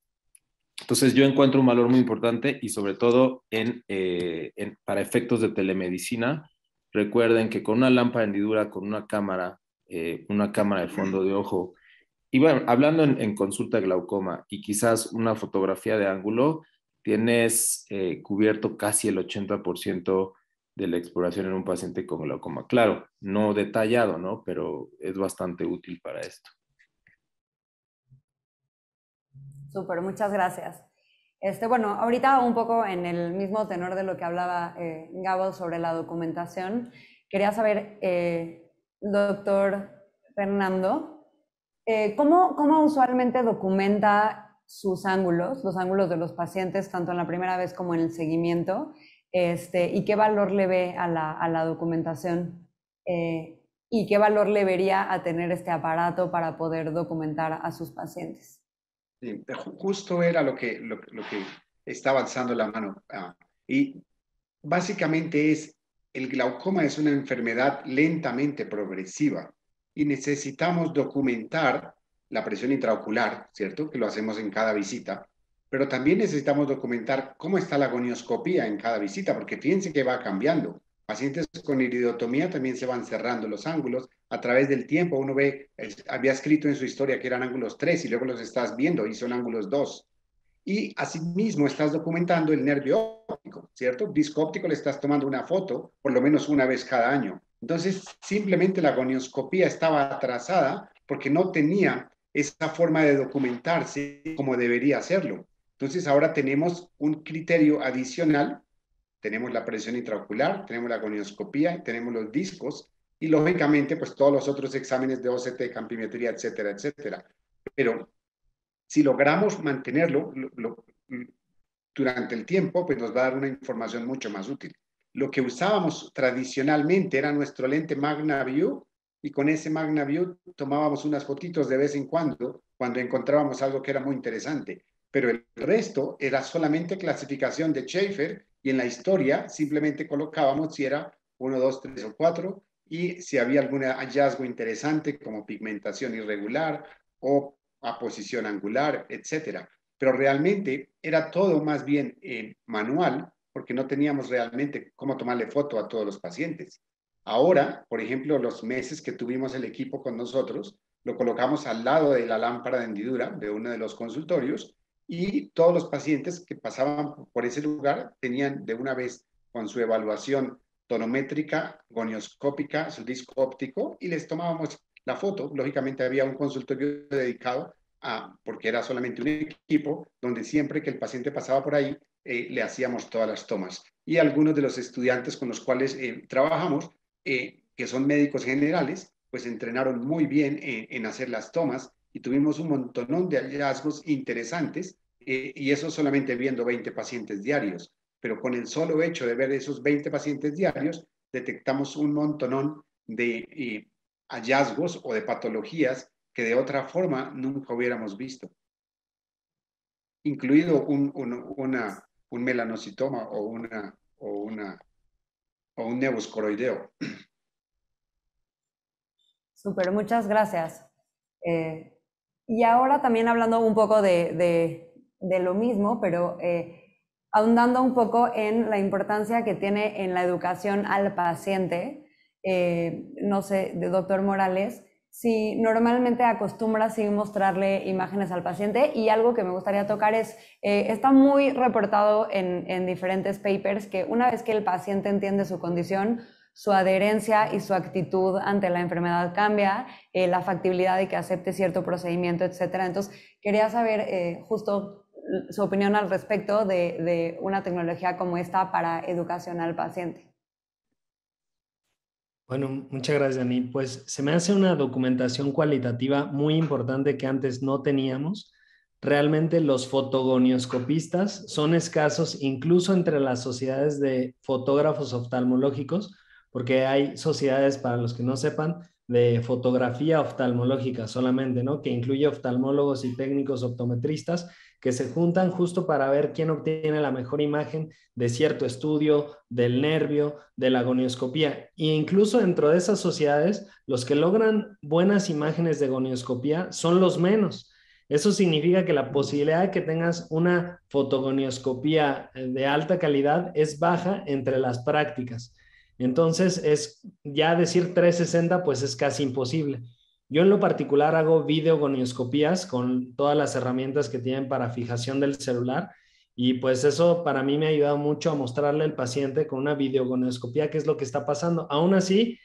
Entonces yo encuentro un valor muy importante y sobre todo en, eh, para efectos de telemedicina. Recuerden que con una lámpara hendidura, con una cámara, una cámara de fondo de ojo, y bueno, hablando en, consulta de glaucoma y quizás una fotografía de ángulo, tienes eh, cubierto casi el 80% de la exploración en un paciente con glaucoma. Claro, no detallado, ¿no? Pero es bastante útil para esto. Súper, muchas gracias. Este, bueno, ahorita un poco en el mismo tenor de lo que hablaba eh, Gabo sobre la documentación, quería saber, eh, doctor Fernando, eh, ¿cómo, ¿cómo usualmente documenta sus ángulos, los ángulos de los pacientes, tanto en la primera vez como en el seguimiento, este, y qué valor le ve a la, a la documentación eh, y qué valor le vería a tener este aparato para poder documentar a sus pacientes. Sí, justo era lo que, lo, lo que está alzando la mano. Ah, y básicamente es, el glaucoma es una enfermedad lentamente progresiva y necesitamos documentar la presión intraocular, ¿cierto? Que lo hacemos en cada visita, pero también necesitamos documentar cómo está la gonioscopía en cada visita, porque fíjense que va cambiando. Pacientes con iridotomía también se van cerrando los ángulos a través del tiempo. Uno ve, había escrito en su historia que eran ángulos 3 y luego los estás viendo y son ángulos 2. Y asimismo estás documentando el nervio óptico, ¿cierto? Disco óptico le estás tomando una foto por lo menos una vez cada año. Entonces, simplemente la gonioscopía estaba atrasada porque no tenía esa forma de documentarse como debería hacerlo. Entonces, ahora tenemos un criterio adicional tenemos la presión intraocular, tenemos la gonioscopía, tenemos los discos y lógicamente pues todos los otros exámenes de OCT, campimetría, etcétera, etcétera. Pero si logramos mantenerlo durante el tiempo, pues nos va a dar una información mucho más útil. Lo que usábamos tradicionalmente era nuestro lente Magna View y con ese Magna View tomábamos unas fotitos de vez en cuando cuando encontrábamos algo que era muy interesante. Pero el resto era solamente clasificación de Schaefer y en la historia simplemente colocábamos si era 1, 2, 3 o 4 y si había algún hallazgo interesante como pigmentación irregular o posición angular, etcétera. Pero realmente era todo más bien eh, manual porque no teníamos realmente cómo tomarle foto a todos los pacientes. Ahora, por ejemplo, los meses que tuvimos el equipo con nosotros, lo colocamos al lado de la lámpara de hendidura de uno de los consultorios y todos los pacientes que pasaban por ese lugar tenían de una vez con su evaluación tonométrica, gonioscópica, su disco óptico y les tomábamos la foto. Lógicamente había un consultorio dedicado a, porque era solamente un equipo, donde siempre que el paciente pasaba por ahí, eh, le hacíamos todas las tomas. Y algunos de los estudiantes con los cuales eh, trabajamos, eh, que son médicos generales, pues entrenaron muy bien en hacer las tomas y tuvimos un montón de hallazgos interesantes eh, y eso solamente viendo 20 pacientes diarios. Pero con el solo hecho de ver esos 20 pacientes diarios, detectamos un montón de eh, hallazgos o de patologías que de otra forma nunca hubiéramos visto, incluido un, una, un melanocitoma o, una, o, una, o un neuscoroideo. Super, muchas gracias. Eh, y ahora también hablando un poco de, lo mismo, pero eh, ahondando un poco en la importancia que tiene en la educación al paciente, eh, no sé, de doctor Morales, si normalmente acostumbra sí mostrarle imágenes al paciente y algo que me gustaría tocar es, eh, está muy reportado en, en diferentes papers que una vez que el paciente entiende su condición, su adherencia y su actitud ante la enfermedad cambia, eh, la factibilidad de que acepte cierto procedimiento, etc. Entonces, quería saber eh, justo su opinión al respecto de, de, una tecnología como esta para educación al paciente. Bueno, muchas gracias, Dani. Pues se me hace una documentación cualitativa muy importante que antes no teníamos. Realmente los fotogonioscopistas son escasos incluso entre las sociedades de fotógrafos oftalmológicos, porque hay sociedades, para los que no sepan, de fotografía oftalmológica solamente, ¿no? Que incluye oftalmólogos y técnicos optometristas que se juntan justo para ver quién obtiene la mejor imagen de cierto estudio, del nervio, de la gonioscopía. E incluso dentro de esas sociedades, los que logran buenas imágenes de gonioscopía son los menos. Eso significa que la posibilidad de que tengas una fotogonioscopía de alta calidad es baja entre las prácticas. Entonces, es ya decir 360, pues es casi imposible. Yo en lo particular hago videogonioscopías con todas las herramientas que tienen para fijación del celular y pues eso para mí me ha ayudado mucho a mostrarle al paciente con una videogonioscopía qué es lo que está pasando. Aún así,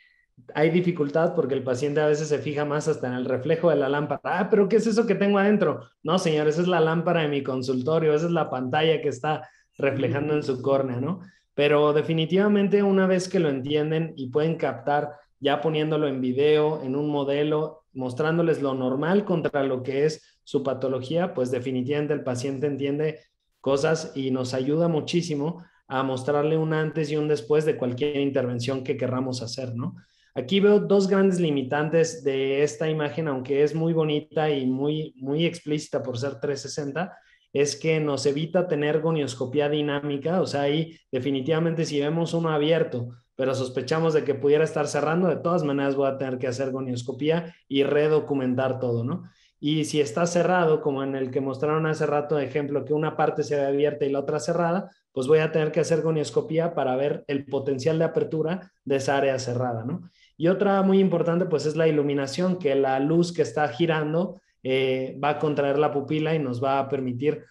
hay dificultad porque el paciente a veces se fija más hasta en el reflejo de la lámpara. Ah, pero ¿qué es eso que tengo adentro? No, señor, esa es la lámpara de mi consultorio, esa es la pantalla que está reflejando en su córnea, ¿no? Pero definitivamente una vez que lo entienden y pueden captar ya poniéndolo en video, en un modelo, mostrándoles lo normal contra lo que es su patología, pues definitivamente el paciente entiende cosas y nos ayuda muchísimo a mostrarle un antes y un después de cualquier intervención que querramos hacer, ¿no? Aquí veo dos grandes limitantes de esta imagen, aunque es muy bonita y muy, muy explícita por ser 360, es que nos evita tener gonioscopía dinámica, o sea, ahí definitivamente si vemos uno abierto, pero sospechamos de que pudiera estar cerrando, de todas maneras voy a tener que hacer gonioscopía y redocumentar todo, ¿no? Y si está cerrado, como en el que mostraron hace rato, ejemplo, que una parte se ve abierta y la otra cerrada, pues voy a tener que hacer gonioscopía para ver el potencial de apertura de esa área cerrada, ¿no? Y otra muy importante, pues es la iluminación, que la luz que está girando eh, va a contraer la pupila y nos va a permitir,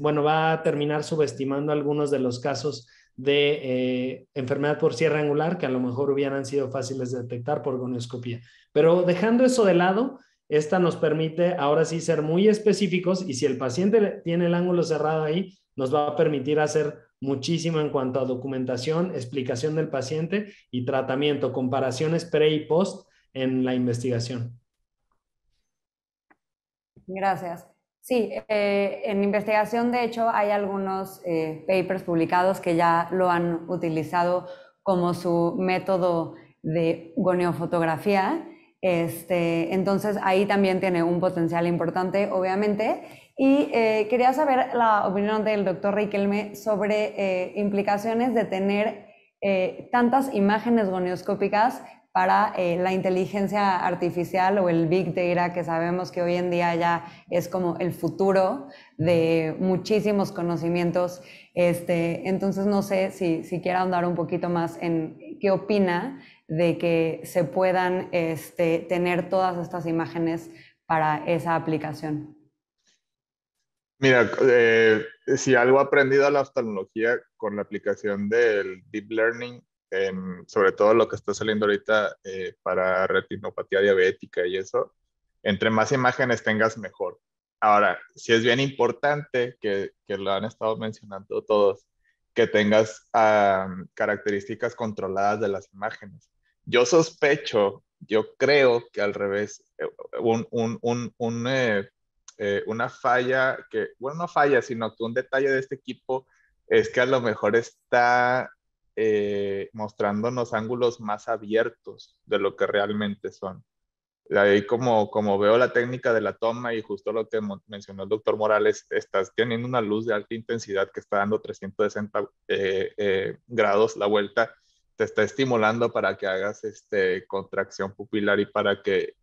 bueno, va a terminar subestimando algunos de los casos de eh, enfermedad por cierre angular que a lo mejor hubieran sido fáciles de detectar por gonioscopía. Pero dejando eso de lado, esta nos permite ahora sí ser muy específicos y si el paciente tiene el ángulo cerrado ahí, nos va a permitir hacer muchísimo en cuanto a documentación, explicación del paciente y tratamiento, comparaciones pre y post en la investigación. Gracias. Sí, eh, en investigación, de hecho, hay algunos eh, papers publicados que ya lo han utilizado como su método de goneofotografía. Este, entonces, ahí también tiene un potencial importante, obviamente. Y eh, quería saber la opinión del doctor Riquelme sobre implicaciones de tener tantas imágenes gonioscópicas para eh, la inteligencia artificial o el big data que sabemos que hoy en día ya es como el futuro de muchísimos conocimientos. Este, entonces no sé si, si quiera ahondar un poquito más en qué opina de que se puedan este, tener todas estas imágenes para esa aplicación. Mira, eh, si algo ha aprendido la oftalmología con la aplicación del deep learning sobre todo lo que está saliendo ahorita eh, para retinopatía diabética y eso, entre más imágenes tengas, mejor. Ahora, sí es bien importante que, que lo han estado mencionando todos, que tengas características controladas de las imágenes. Yo sospecho, yo creo que al revés, eh, un, un, un, un eh, una falla que, bueno, no falla, sino que un detalle de este equipo es que a lo mejor está eh, mostrándonos ángulos más abiertos de lo que realmente son. Ahí como, como veo la técnica de la toma y justo lo que mencionó el doctor Morales, estás teniendo una luz de alta intensidad que está dando 360 eh, eh, grados la vuelta, te está estimulando para que hagas este, contracción pupilar y para que,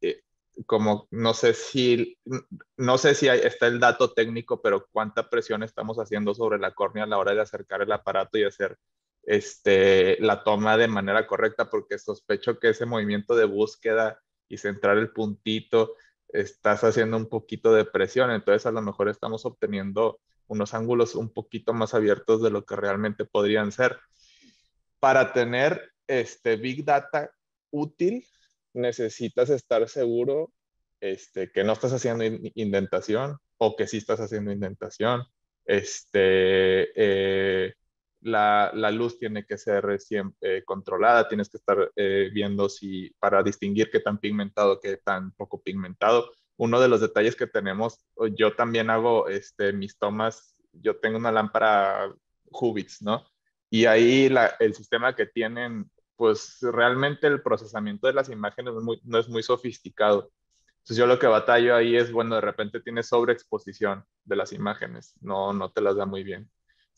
como no sé si, no sé si está el dato técnico, pero cuánta presión estamos haciendo sobre la córnea a la hora de acercar el aparato y hacer este, la toma de manera correcta, porque sospecho que ese movimiento de búsqueda y centrar el puntito, estás haciendo un poquito de presión, entonces a lo mejor estamos obteniendo unos ángulos un poquito más abiertos de lo que realmente podrían ser. Para tener este Big Data útil, necesitas estar seguro este, que no estás haciendo indentación o que sí estás haciendo indentación. Este, eh, la, luz tiene que ser siempre controlada, tienes que estar eh, viendo si para distinguir qué tan pigmentado, qué tan poco pigmentado. Uno de los detalles que tenemos, yo también hago este, mis tomas, yo tengo una lámpara Hubits, ¿no? Y ahí el sistema que tienen, pues realmente el procesamiento de las imágenes no es muy sofisticado. Entonces yo lo que batallo ahí es, bueno, de repente tienes sobreexposición de las imágenes, no, no te las da muy bien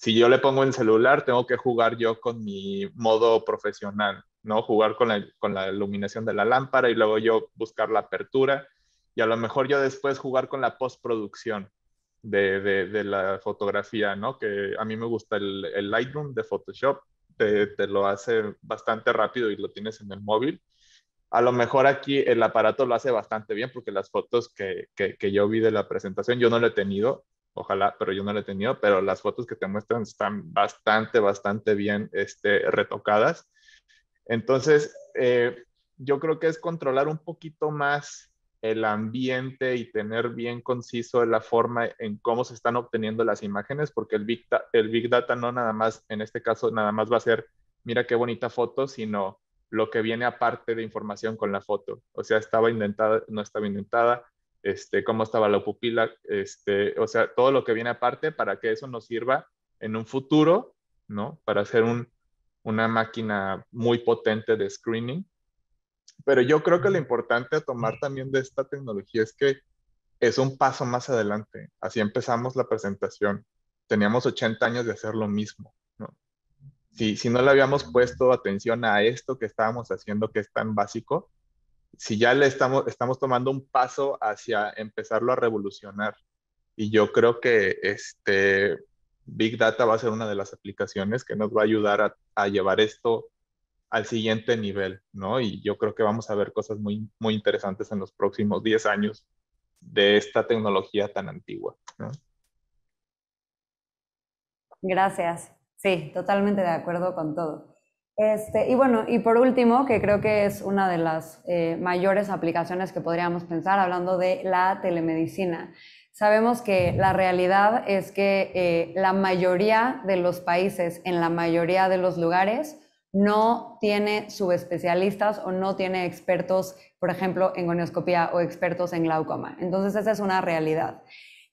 si yo le pongo el celular, tengo que jugar yo con mi modo profesional, ¿no? Jugar con la, con la iluminación de la lámpara y luego yo buscar la apertura y a lo mejor yo después jugar con la postproducción de, de, la fotografía, ¿no? Que a mí me gusta el, el Lightroom de Photoshop, te, te, lo hace bastante rápido y lo tienes en el móvil. A lo mejor aquí el aparato lo hace bastante bien porque las fotos que, que, que yo vi de la presentación yo no lo he tenido, ojalá, pero yo no lo he tenido, pero las fotos que te muestran están bastante, bastante bien este, retocadas. Entonces, eh, yo creo que es controlar un poquito más el ambiente y tener bien conciso la forma en cómo se están obteniendo las imágenes, porque el Big, el big Data no nada más, en este caso, nada más va a ser, mira qué bonita foto, sino lo que viene aparte de información con la foto. O sea, estaba indentada, no estaba indentada, este, cómo estaba la pupila, este, o sea, todo lo que viene aparte para que eso nos sirva en un futuro, ¿no? Para hacer un, una máquina muy potente de screening. Pero yo creo que lo importante a tomar también de esta tecnología es que es un paso más adelante. Así empezamos la presentación. Teníamos 80 años de hacer lo mismo, ¿no? Si, si no le habíamos puesto atención a esto que estábamos haciendo, que es tan básico, si ya le estamos, estamos tomando un paso hacia empezarlo a revolucionar. Y yo creo que este Big Data va a ser una de las aplicaciones que nos va a ayudar a, llevar esto al siguiente nivel, ¿no? Y yo creo que vamos a ver cosas muy, muy interesantes en los próximos 10 años de esta tecnología tan antigua. Gracias. Sí, totalmente de acuerdo con todo. Este, y bueno, y por último, que creo que es una de las eh, mayores aplicaciones que podríamos pensar, hablando de la telemedicina. Sabemos que la realidad es que eh, la mayoría de los países, en la mayoría de los lugares, no tiene subespecialistas o no tiene expertos, por ejemplo, en gonioscopía o expertos en glaucoma. Entonces, esa es una realidad.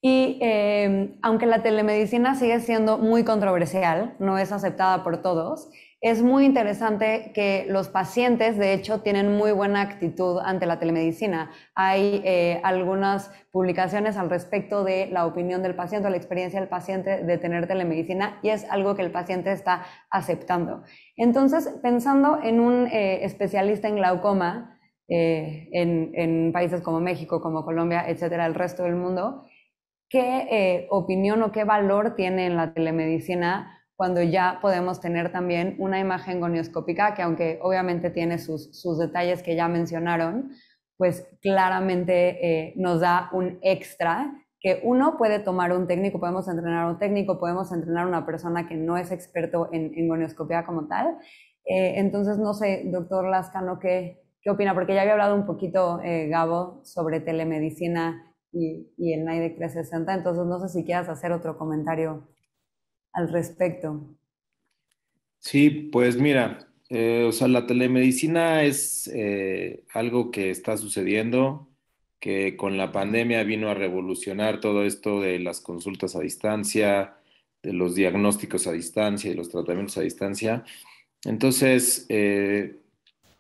Y em, aunque la telemedicina sigue siendo muy controversial, no es aceptada por todos, es muy interesante que los pacientes, de hecho, tienen muy buena actitud ante la telemedicina. Hay eh, algunas publicaciones al respecto de la opinión del paciente o la experiencia del paciente de tener telemedicina y es algo que el paciente está aceptando. Entonces, pensando en un eh, especialista en glaucoma, eh, en, en, países como México, como Colombia, etcétera, el resto del mundo, ¿qué opinión o qué valor tiene en la telemedicina? Cuando ya podemos tener también una imagen gonioscópica que aunque obviamente tiene sus, sus detalles que ya mencionaron, pues claramente eh, nos da un extra que uno puede tomar un técnico, podemos entrenar a un técnico, podemos entrenar a una persona que no es experto en, en gonioscopía como tal. Eh, entonces, no sé, doctor Lascano, ¿qué, ¿qué opina? Porque ya había hablado un poquito, eh, Gabo, sobre telemedicina y, y el NIDEC 360, entonces no sé si quieras hacer otro comentario al respecto? Sí, pues mira, eh, o sea, la telemedicina es eh, algo que está sucediendo, que con la pandemia vino a revolucionar todo esto de las consultas a distancia, de los diagnósticos a distancia y los tratamientos a distancia. Entonces, eh,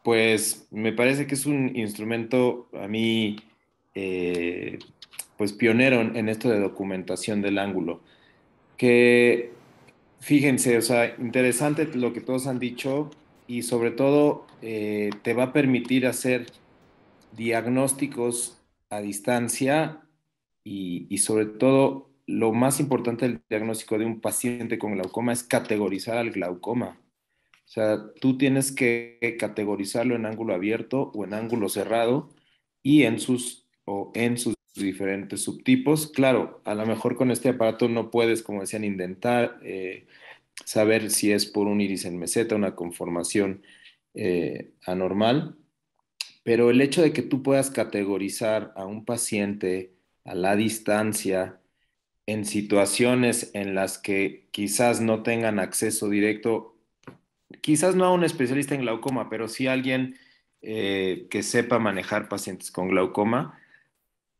pues me parece que es un instrumento a mí, pues pionero en esto de documentación del ángulo, que Fíjense, o sea, interesante lo que todos han dicho y sobre todo eh, te va a permitir hacer diagnósticos a distancia y, sobre todo lo más importante del diagnóstico de un paciente con glaucoma es categorizar al glaucoma. O sea, tú tienes que categorizarlo en ángulo abierto o en ángulo cerrado y en sus, o en sus diferentes subtipos. Claro, a lo mejor con este aparato no puedes, como decían, intentar eh, saber si es por un iris en meseta, una conformación eh, anormal, pero el hecho de que tú puedas categorizar a un paciente a la distancia en situaciones en las que quizás no tengan acceso directo, quizás no a un especialista en glaucoma, pero sí a alguien eh, que sepa manejar pacientes con glaucoma,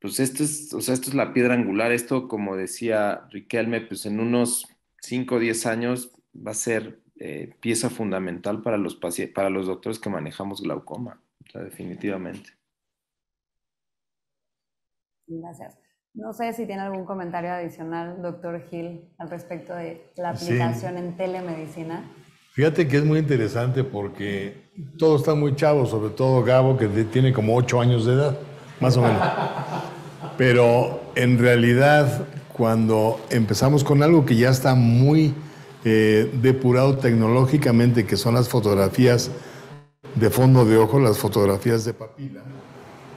pues esto es, o sea, esto es la piedra angular. Esto, como decía Riquelme, pues en unos 5 o 10 años va a ser eh, pieza fundamental para los, para los doctores que manejamos glaucoma, o sea, definitivamente. Gracias. No sé si tiene algún comentario adicional, doctor Gil, al respecto de la aplicación en telemedicina. Fíjate que es muy interesante porque todo está muy chavo, sobre todo Gabo, que tiene como 8 años de edad, más o menos. Pero en realidad, cuando empezamos con algo que ya está muy eh, depurado tecnológicamente, que son las fotografías de fondo de ojo, las fotografías de papila,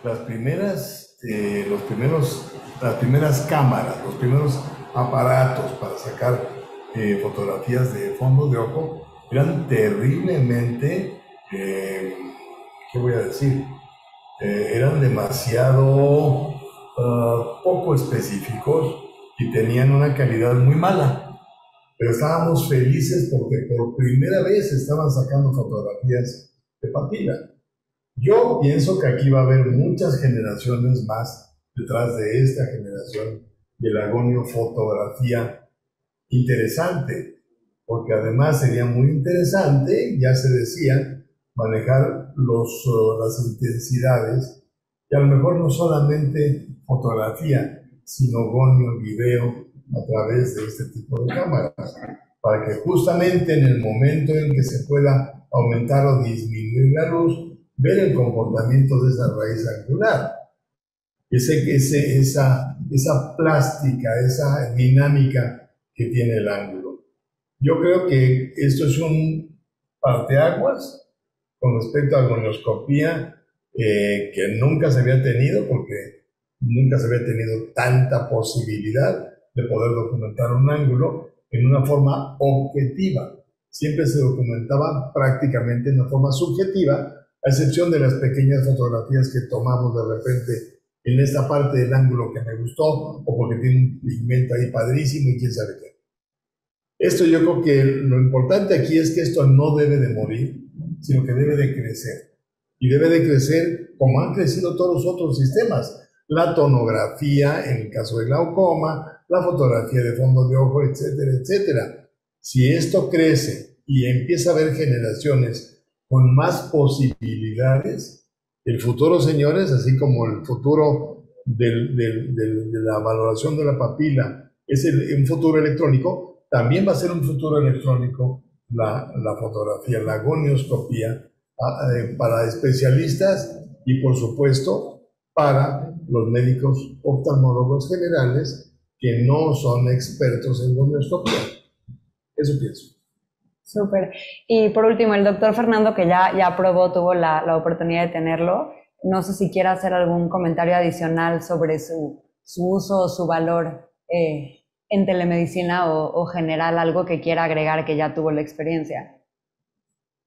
las primeras, eh, los primeros, las primeras cámaras, los primeros aparatos para sacar eh, fotografías de fondo de ojo eran terriblemente, ¿qué voy a decir? Eran demasiado ah, poco específicos y tenían una calidad muy mala. Pero estábamos felices porque por primera vez estaban sacando fotografías de papila. Yo pienso que aquí va a haber muchas generaciones más detrás de esta generación de la fotografía interesante, porque además sería muy interesante, ya se decía, manejar los, uh, las intensidades, y a lo mejor no solamente fotografía, sino gonio, video, a través de este tipo de cámaras, para que justamente en el momento en que se pueda aumentar o disminuir la luz, ver el comportamiento de esa raíz angular. Ese, ese, esa, esa plástica, esa dinámica que tiene el ángulo. Yo creo que esto es un parteaguas con respecto a gonioscopía eh, que nunca se había tenido porque nunca se había tenido tanta posibilidad de poder documentar un ángulo en una forma objetiva. Siempre se documentaba prácticamente en una forma subjetiva, a excepción de las pequeñas fotografías que tomamos de repente en esta parte del ángulo que me gustó o porque tiene un pigmento ahí padrísimo y quién sabe qué. Esto yo creo que lo importante aquí es que esto no debe de morir, sino que debe de crecer. Y debe de crecer como han crecido todos los otros sistemas. La tonografía en el caso de glaucoma, la fotografía de fondo de ojo, etcétera, etcétera. Si esto crece y empieza a haber generaciones con más posibilidades, el futuro, señores, así como el futuro de la valoración de la papila es un futuro electrónico, también va a ser un futuro electrónico la, fotografía, la gonioscopía eh, para especialistas y por supuesto para los médicos oftalmólogos generales que no son expertos en gonioscopía. Eso pienso. Súper. Y por último, el doctor Fernando, que ya, ya probó, tuvo la, la, oportunidad de tenerlo, no sé si quiere hacer algún comentario adicional sobre su, su uso o su valor eh, en telemedicina o, general, algo que quiera agregar que ya tuvo la experiencia.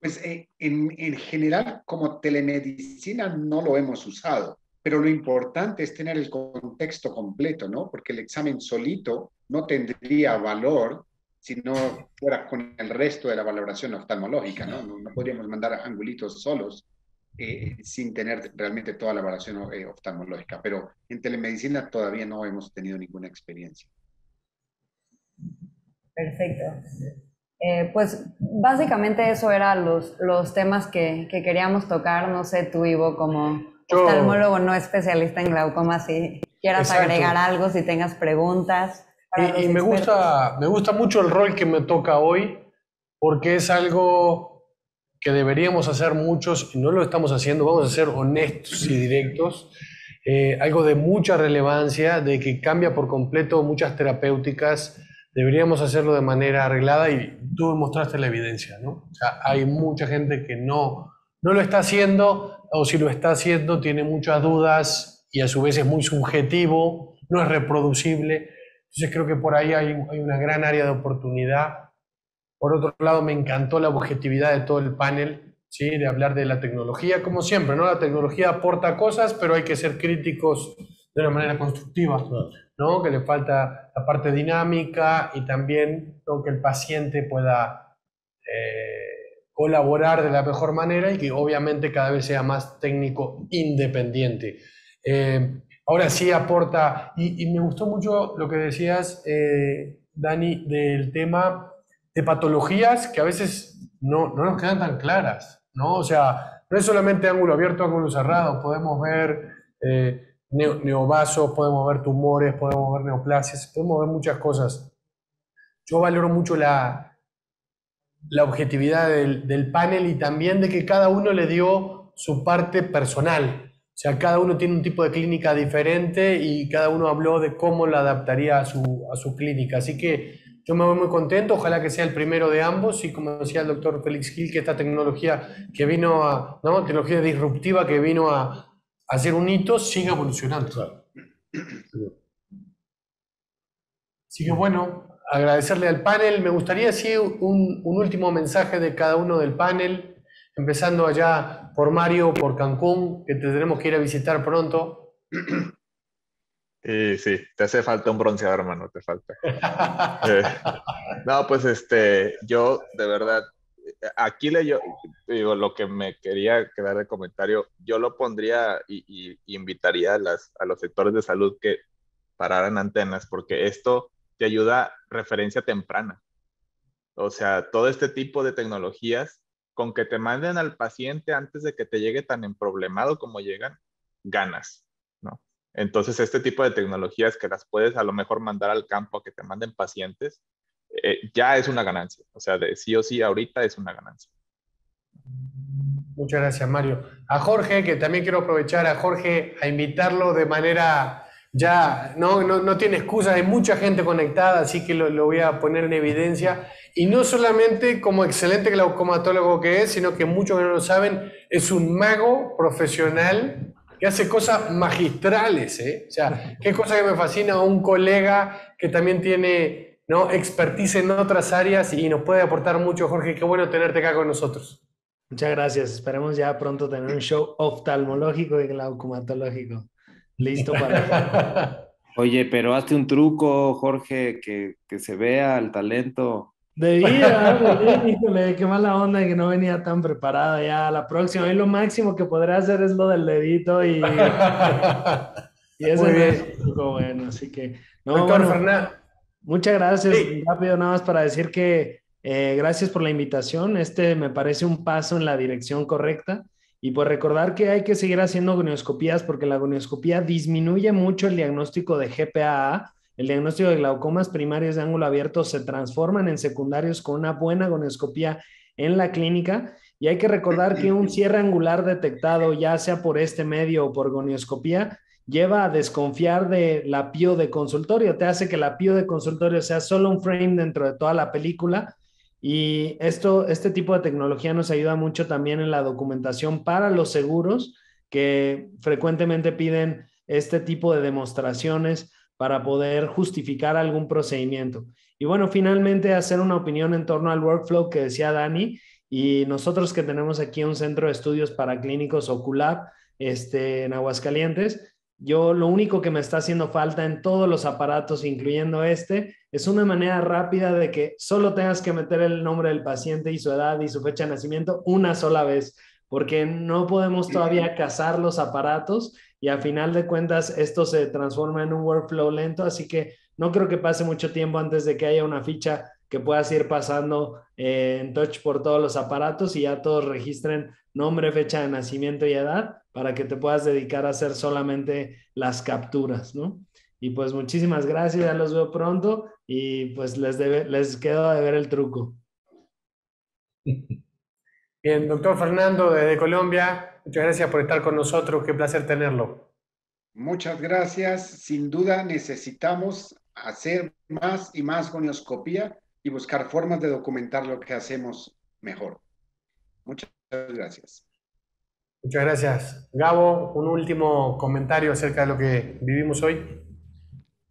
Pues eh, en, en general, como telemedicina no lo hemos usado, pero lo importante es tener el contexto completo, ¿no? Porque el examen solito no tendría valor si no fuera con el resto de la valoración oftalmológica, ¿no? No, podríamos mandar angulitos solos eh, sin tener realmente toda la valoración eh, oftalmológica, pero en telemedicina todavía no hemos tenido ninguna experiencia. Perfecto. Eh, pues básicamente eso eran los, los temas que, que, queríamos tocar. No sé tú, Ivo, como oftalmólogo no especialista en glaucoma, si quieras agregar algo, si tengas preguntas. Y, me, gusta, me gusta mucho el rol que me toca hoy, porque es algo que deberíamos hacer muchos y no lo estamos haciendo, vamos a ser honestos y directos. Eh, algo de mucha relevancia, de que cambia por completo muchas terapéuticas, deberíamos hacerlo de manera arreglada y tú mostraste la evidencia, ¿no? O sea, hay mucha gente que no, no lo está haciendo o si lo está haciendo tiene muchas dudas y a su vez es muy subjetivo, no es reproducible. Entonces creo que por ahí hay, una gran área de oportunidad. Por otro lado, me encantó la objetividad de todo el panel, ¿sí? de hablar de la tecnología, como siempre, ¿no? La tecnología aporta cosas, pero hay que ser críticos de una manera constructiva, ¿no? Que le falta la parte dinámica y también que el paciente pueda eh, colaborar de la mejor manera y que obviamente cada vez sea más técnico independiente. Eh, Ahora sí aporta, y, me gustó mucho lo que decías, eh, Dani, del tema de patologías que a veces no, no, nos quedan tan claras, ¿no? O sea, no es solamente ángulo abierto, ángulo cerrado, podemos ver neovasos, podemos ver tumores, podemos ver neoplasias, podemos ver muchas cosas. Yo valoro mucho la, la objetividad del, panel y también de que cada uno le dio su parte personal, o sea, cada uno tiene un tipo de clínica diferente y cada uno habló de cómo la adaptaría a su, a su clínica. Así que yo me voy muy contento, ojalá que sea el primero de ambos y como decía el doctor Félix Gil, que esta tecnología que vino a, ¿no? tecnología disruptiva que vino a hacer un hito, siga evolucionando. Así que bueno, agradecerle al panel. Me gustaría, sí, un, un último mensaje de cada uno del panel empezando allá por Mario, por Cancún, que tendremos que ir a visitar pronto. Sí, sí, te hace falta un bronceador, hermano, te falta. Eh, no, pues este, yo de verdad, aquí le yo, lo que me quería quedar de comentario, yo lo pondría y, invitaría a los sectores de salud que pararan antenas, porque esto te ayuda referencia temprana. O sea, todo este tipo de tecnologías con que te manden al paciente antes de que te llegue tan emproblemado como llegan, ganas, ¿no? Entonces, este tipo de tecnologías que las puedes a lo mejor mandar al campo a que te manden pacientes, eh, ya es una ganancia. O sea, de sí o sí, ahorita es una ganancia. Muchas gracias, Mario. A Jorge, que también quiero aprovechar a Jorge a invitarlo de manera ya, no, no, tiene excusa, hay mucha gente conectada, así que lo, lo, voy a poner en evidencia. Y no solamente como excelente glaucomatólogo que es, sino que muchos que no lo saben, es un mago profesional que hace cosas magistrales. ¿eh? O sea, qué cosa que me fascina, un colega que también tiene ¿no? expertise en otras áreas y nos puede aportar mucho, Jorge. Qué bueno tenerte acá con nosotros. Muchas gracias. Esperemos ya pronto tener un show oftalmológico y glaucomatológico. Listo para. Oye, pero hazte un truco, Jorge, que, que se vea el talento. Debía, híjole, qué mala onda que no venía tan preparada ya. La próxima, y lo máximo que podré hacer es lo del dedito y. y eso es bueno, así que. No, Muchas gracias. Rápido, nada más para decir que eh, gracias por la invitación. Este me parece un paso en la dirección correcta. Y pues recordar que hay que seguir haciendo gonioscopías porque la gonioscopía disminuye mucho el diagnóstico de GPAA el diagnóstico de glaucomas primarios de ángulo abierto se transforman en secundarios con una buena gonioscopía en la clínica. Y hay que recordar que un cierre angular detectado, ya sea por este medio o por gonioscopía, lleva a desconfiar de la PIO de consultorio. Te hace que la PIO de consultorio sea solo un frame dentro de toda la película. Y esto, este tipo de tecnología nos ayuda mucho también en la documentación para los seguros que frecuentemente piden este tipo de demostraciones para poder justificar algún procedimiento. Y bueno, finalmente hacer una opinión en torno al workflow que decía Dani y nosotros que tenemos aquí un centro de estudios para clínicos Oculab este, en Aguascalientes, yo lo único que me está haciendo falta en todos los aparatos, incluyendo este, es una manera rápida de que solo tengas que meter el nombre del paciente y su edad y su fecha de nacimiento una sola vez, porque no podemos todavía cazar los aparatos y a final de cuentas esto se transforma en un workflow lento, así que no creo que pase mucho tiempo antes de que haya una ficha que puedas ir pasando eh, en touch por todos los aparatos y ya todos registren nombre, fecha de nacimiento y edad para que te puedas dedicar a hacer solamente las capturas, ¿no? Y pues muchísimas gracias, ya los veo pronto y pues les, debe, les quedo de ver el truco. Bien, doctor Fernando desde Colombia, muchas gracias por estar con nosotros, qué placer tenerlo. Muchas gracias, sin duda necesitamos hacer más y más gonioscopía y buscar formas de documentar lo que hacemos mejor. Muchas gracias. Muchas gracias. Gabo, un último comentario acerca de lo que vivimos hoy.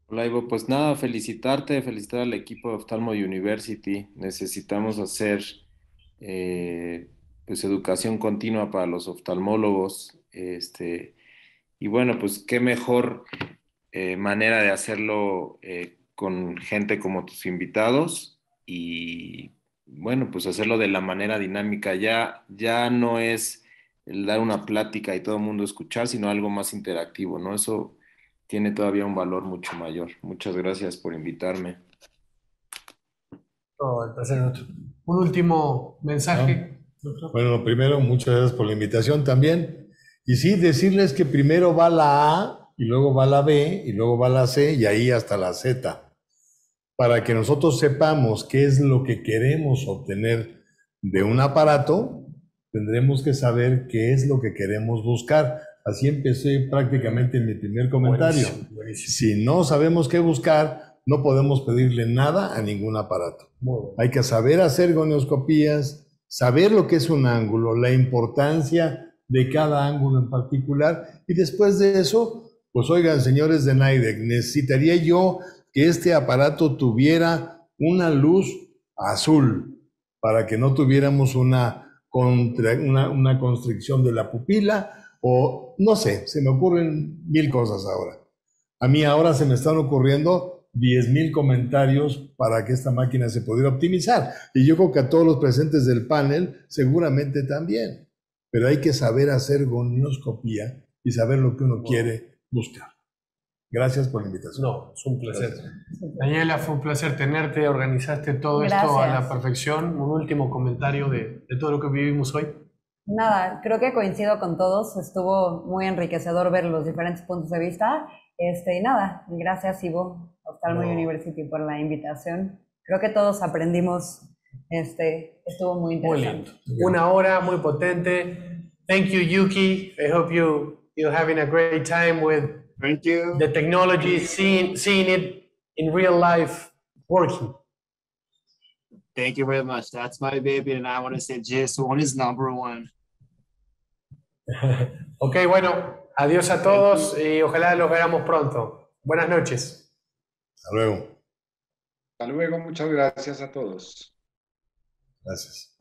Hola Ivo, pues nada, felicitarte, felicitar al equipo de Oftalmo University. Necesitamos hacer eh, pues educación continua para los oftalmólogos. Este, y bueno, pues qué mejor eh, manera de hacerlo eh, con gente como tus invitados y bueno, pues hacerlo de la manera dinámica. Ya, ya no es el dar una plática y todo el mundo escuchar, sino algo más interactivo, ¿no? Eso tiene todavía un valor mucho mayor. Muchas gracias por invitarme. Un último mensaje. Bueno, primero, muchas gracias por la invitación también. Y sí, decirles que primero va la A y luego va la B y luego va la C y ahí hasta la Z. Para que nosotros sepamos qué es lo que queremos obtener de un aparato, tendremos que saber qué es lo que queremos buscar. Así empecé prácticamente en mi primer comentario. Si no sabemos qué buscar, no podemos pedirle nada a ningún aparato. Hay que saber hacer gonioscopías, saber lo que es un ángulo, la importancia de cada ángulo en particular, y después de eso, pues oigan, señores de NIDEC, necesitaría yo que este aparato tuviera una luz azul para que no tuviéramos una, una, una constricción de la pupila o no sé, se me ocurren mil cosas ahora. A mí ahora se me están ocurriendo 10.000 comentarios para que esta máquina se pudiera optimizar. Y yo creo que a todos los presentes del panel seguramente también. Pero hay que saber hacer gonioscopía y saber lo que uno quiere buscar. Gracias por la invitación. No, es un placer. Daniela, fue un placer tenerte, organizaste todo esto a la perfección. Un último comentario de, de todo lo que vivimos hoy. Nada, creo que coincido con todos. Estuvo muy enriquecedor ver los diferentes puntos de vista. Este, y nada, gracias Ivo, Oftalmo University por la invitación. Creo que todos aprendimos Este, estuvo muy Muy interesante. lindo. Una hora muy potente. Thank you, Yuki. I hope you you're having a great time with Thank you. the technology, seeing seeing it in real life working. Thank you very much. That's my baby, and I want to say JS1 is number one. Ok, bueno, adiós a todos y ojalá los veamos pronto. Buenas noches. Hasta luego. Hasta luego, muchas gracias a todos. Gracias.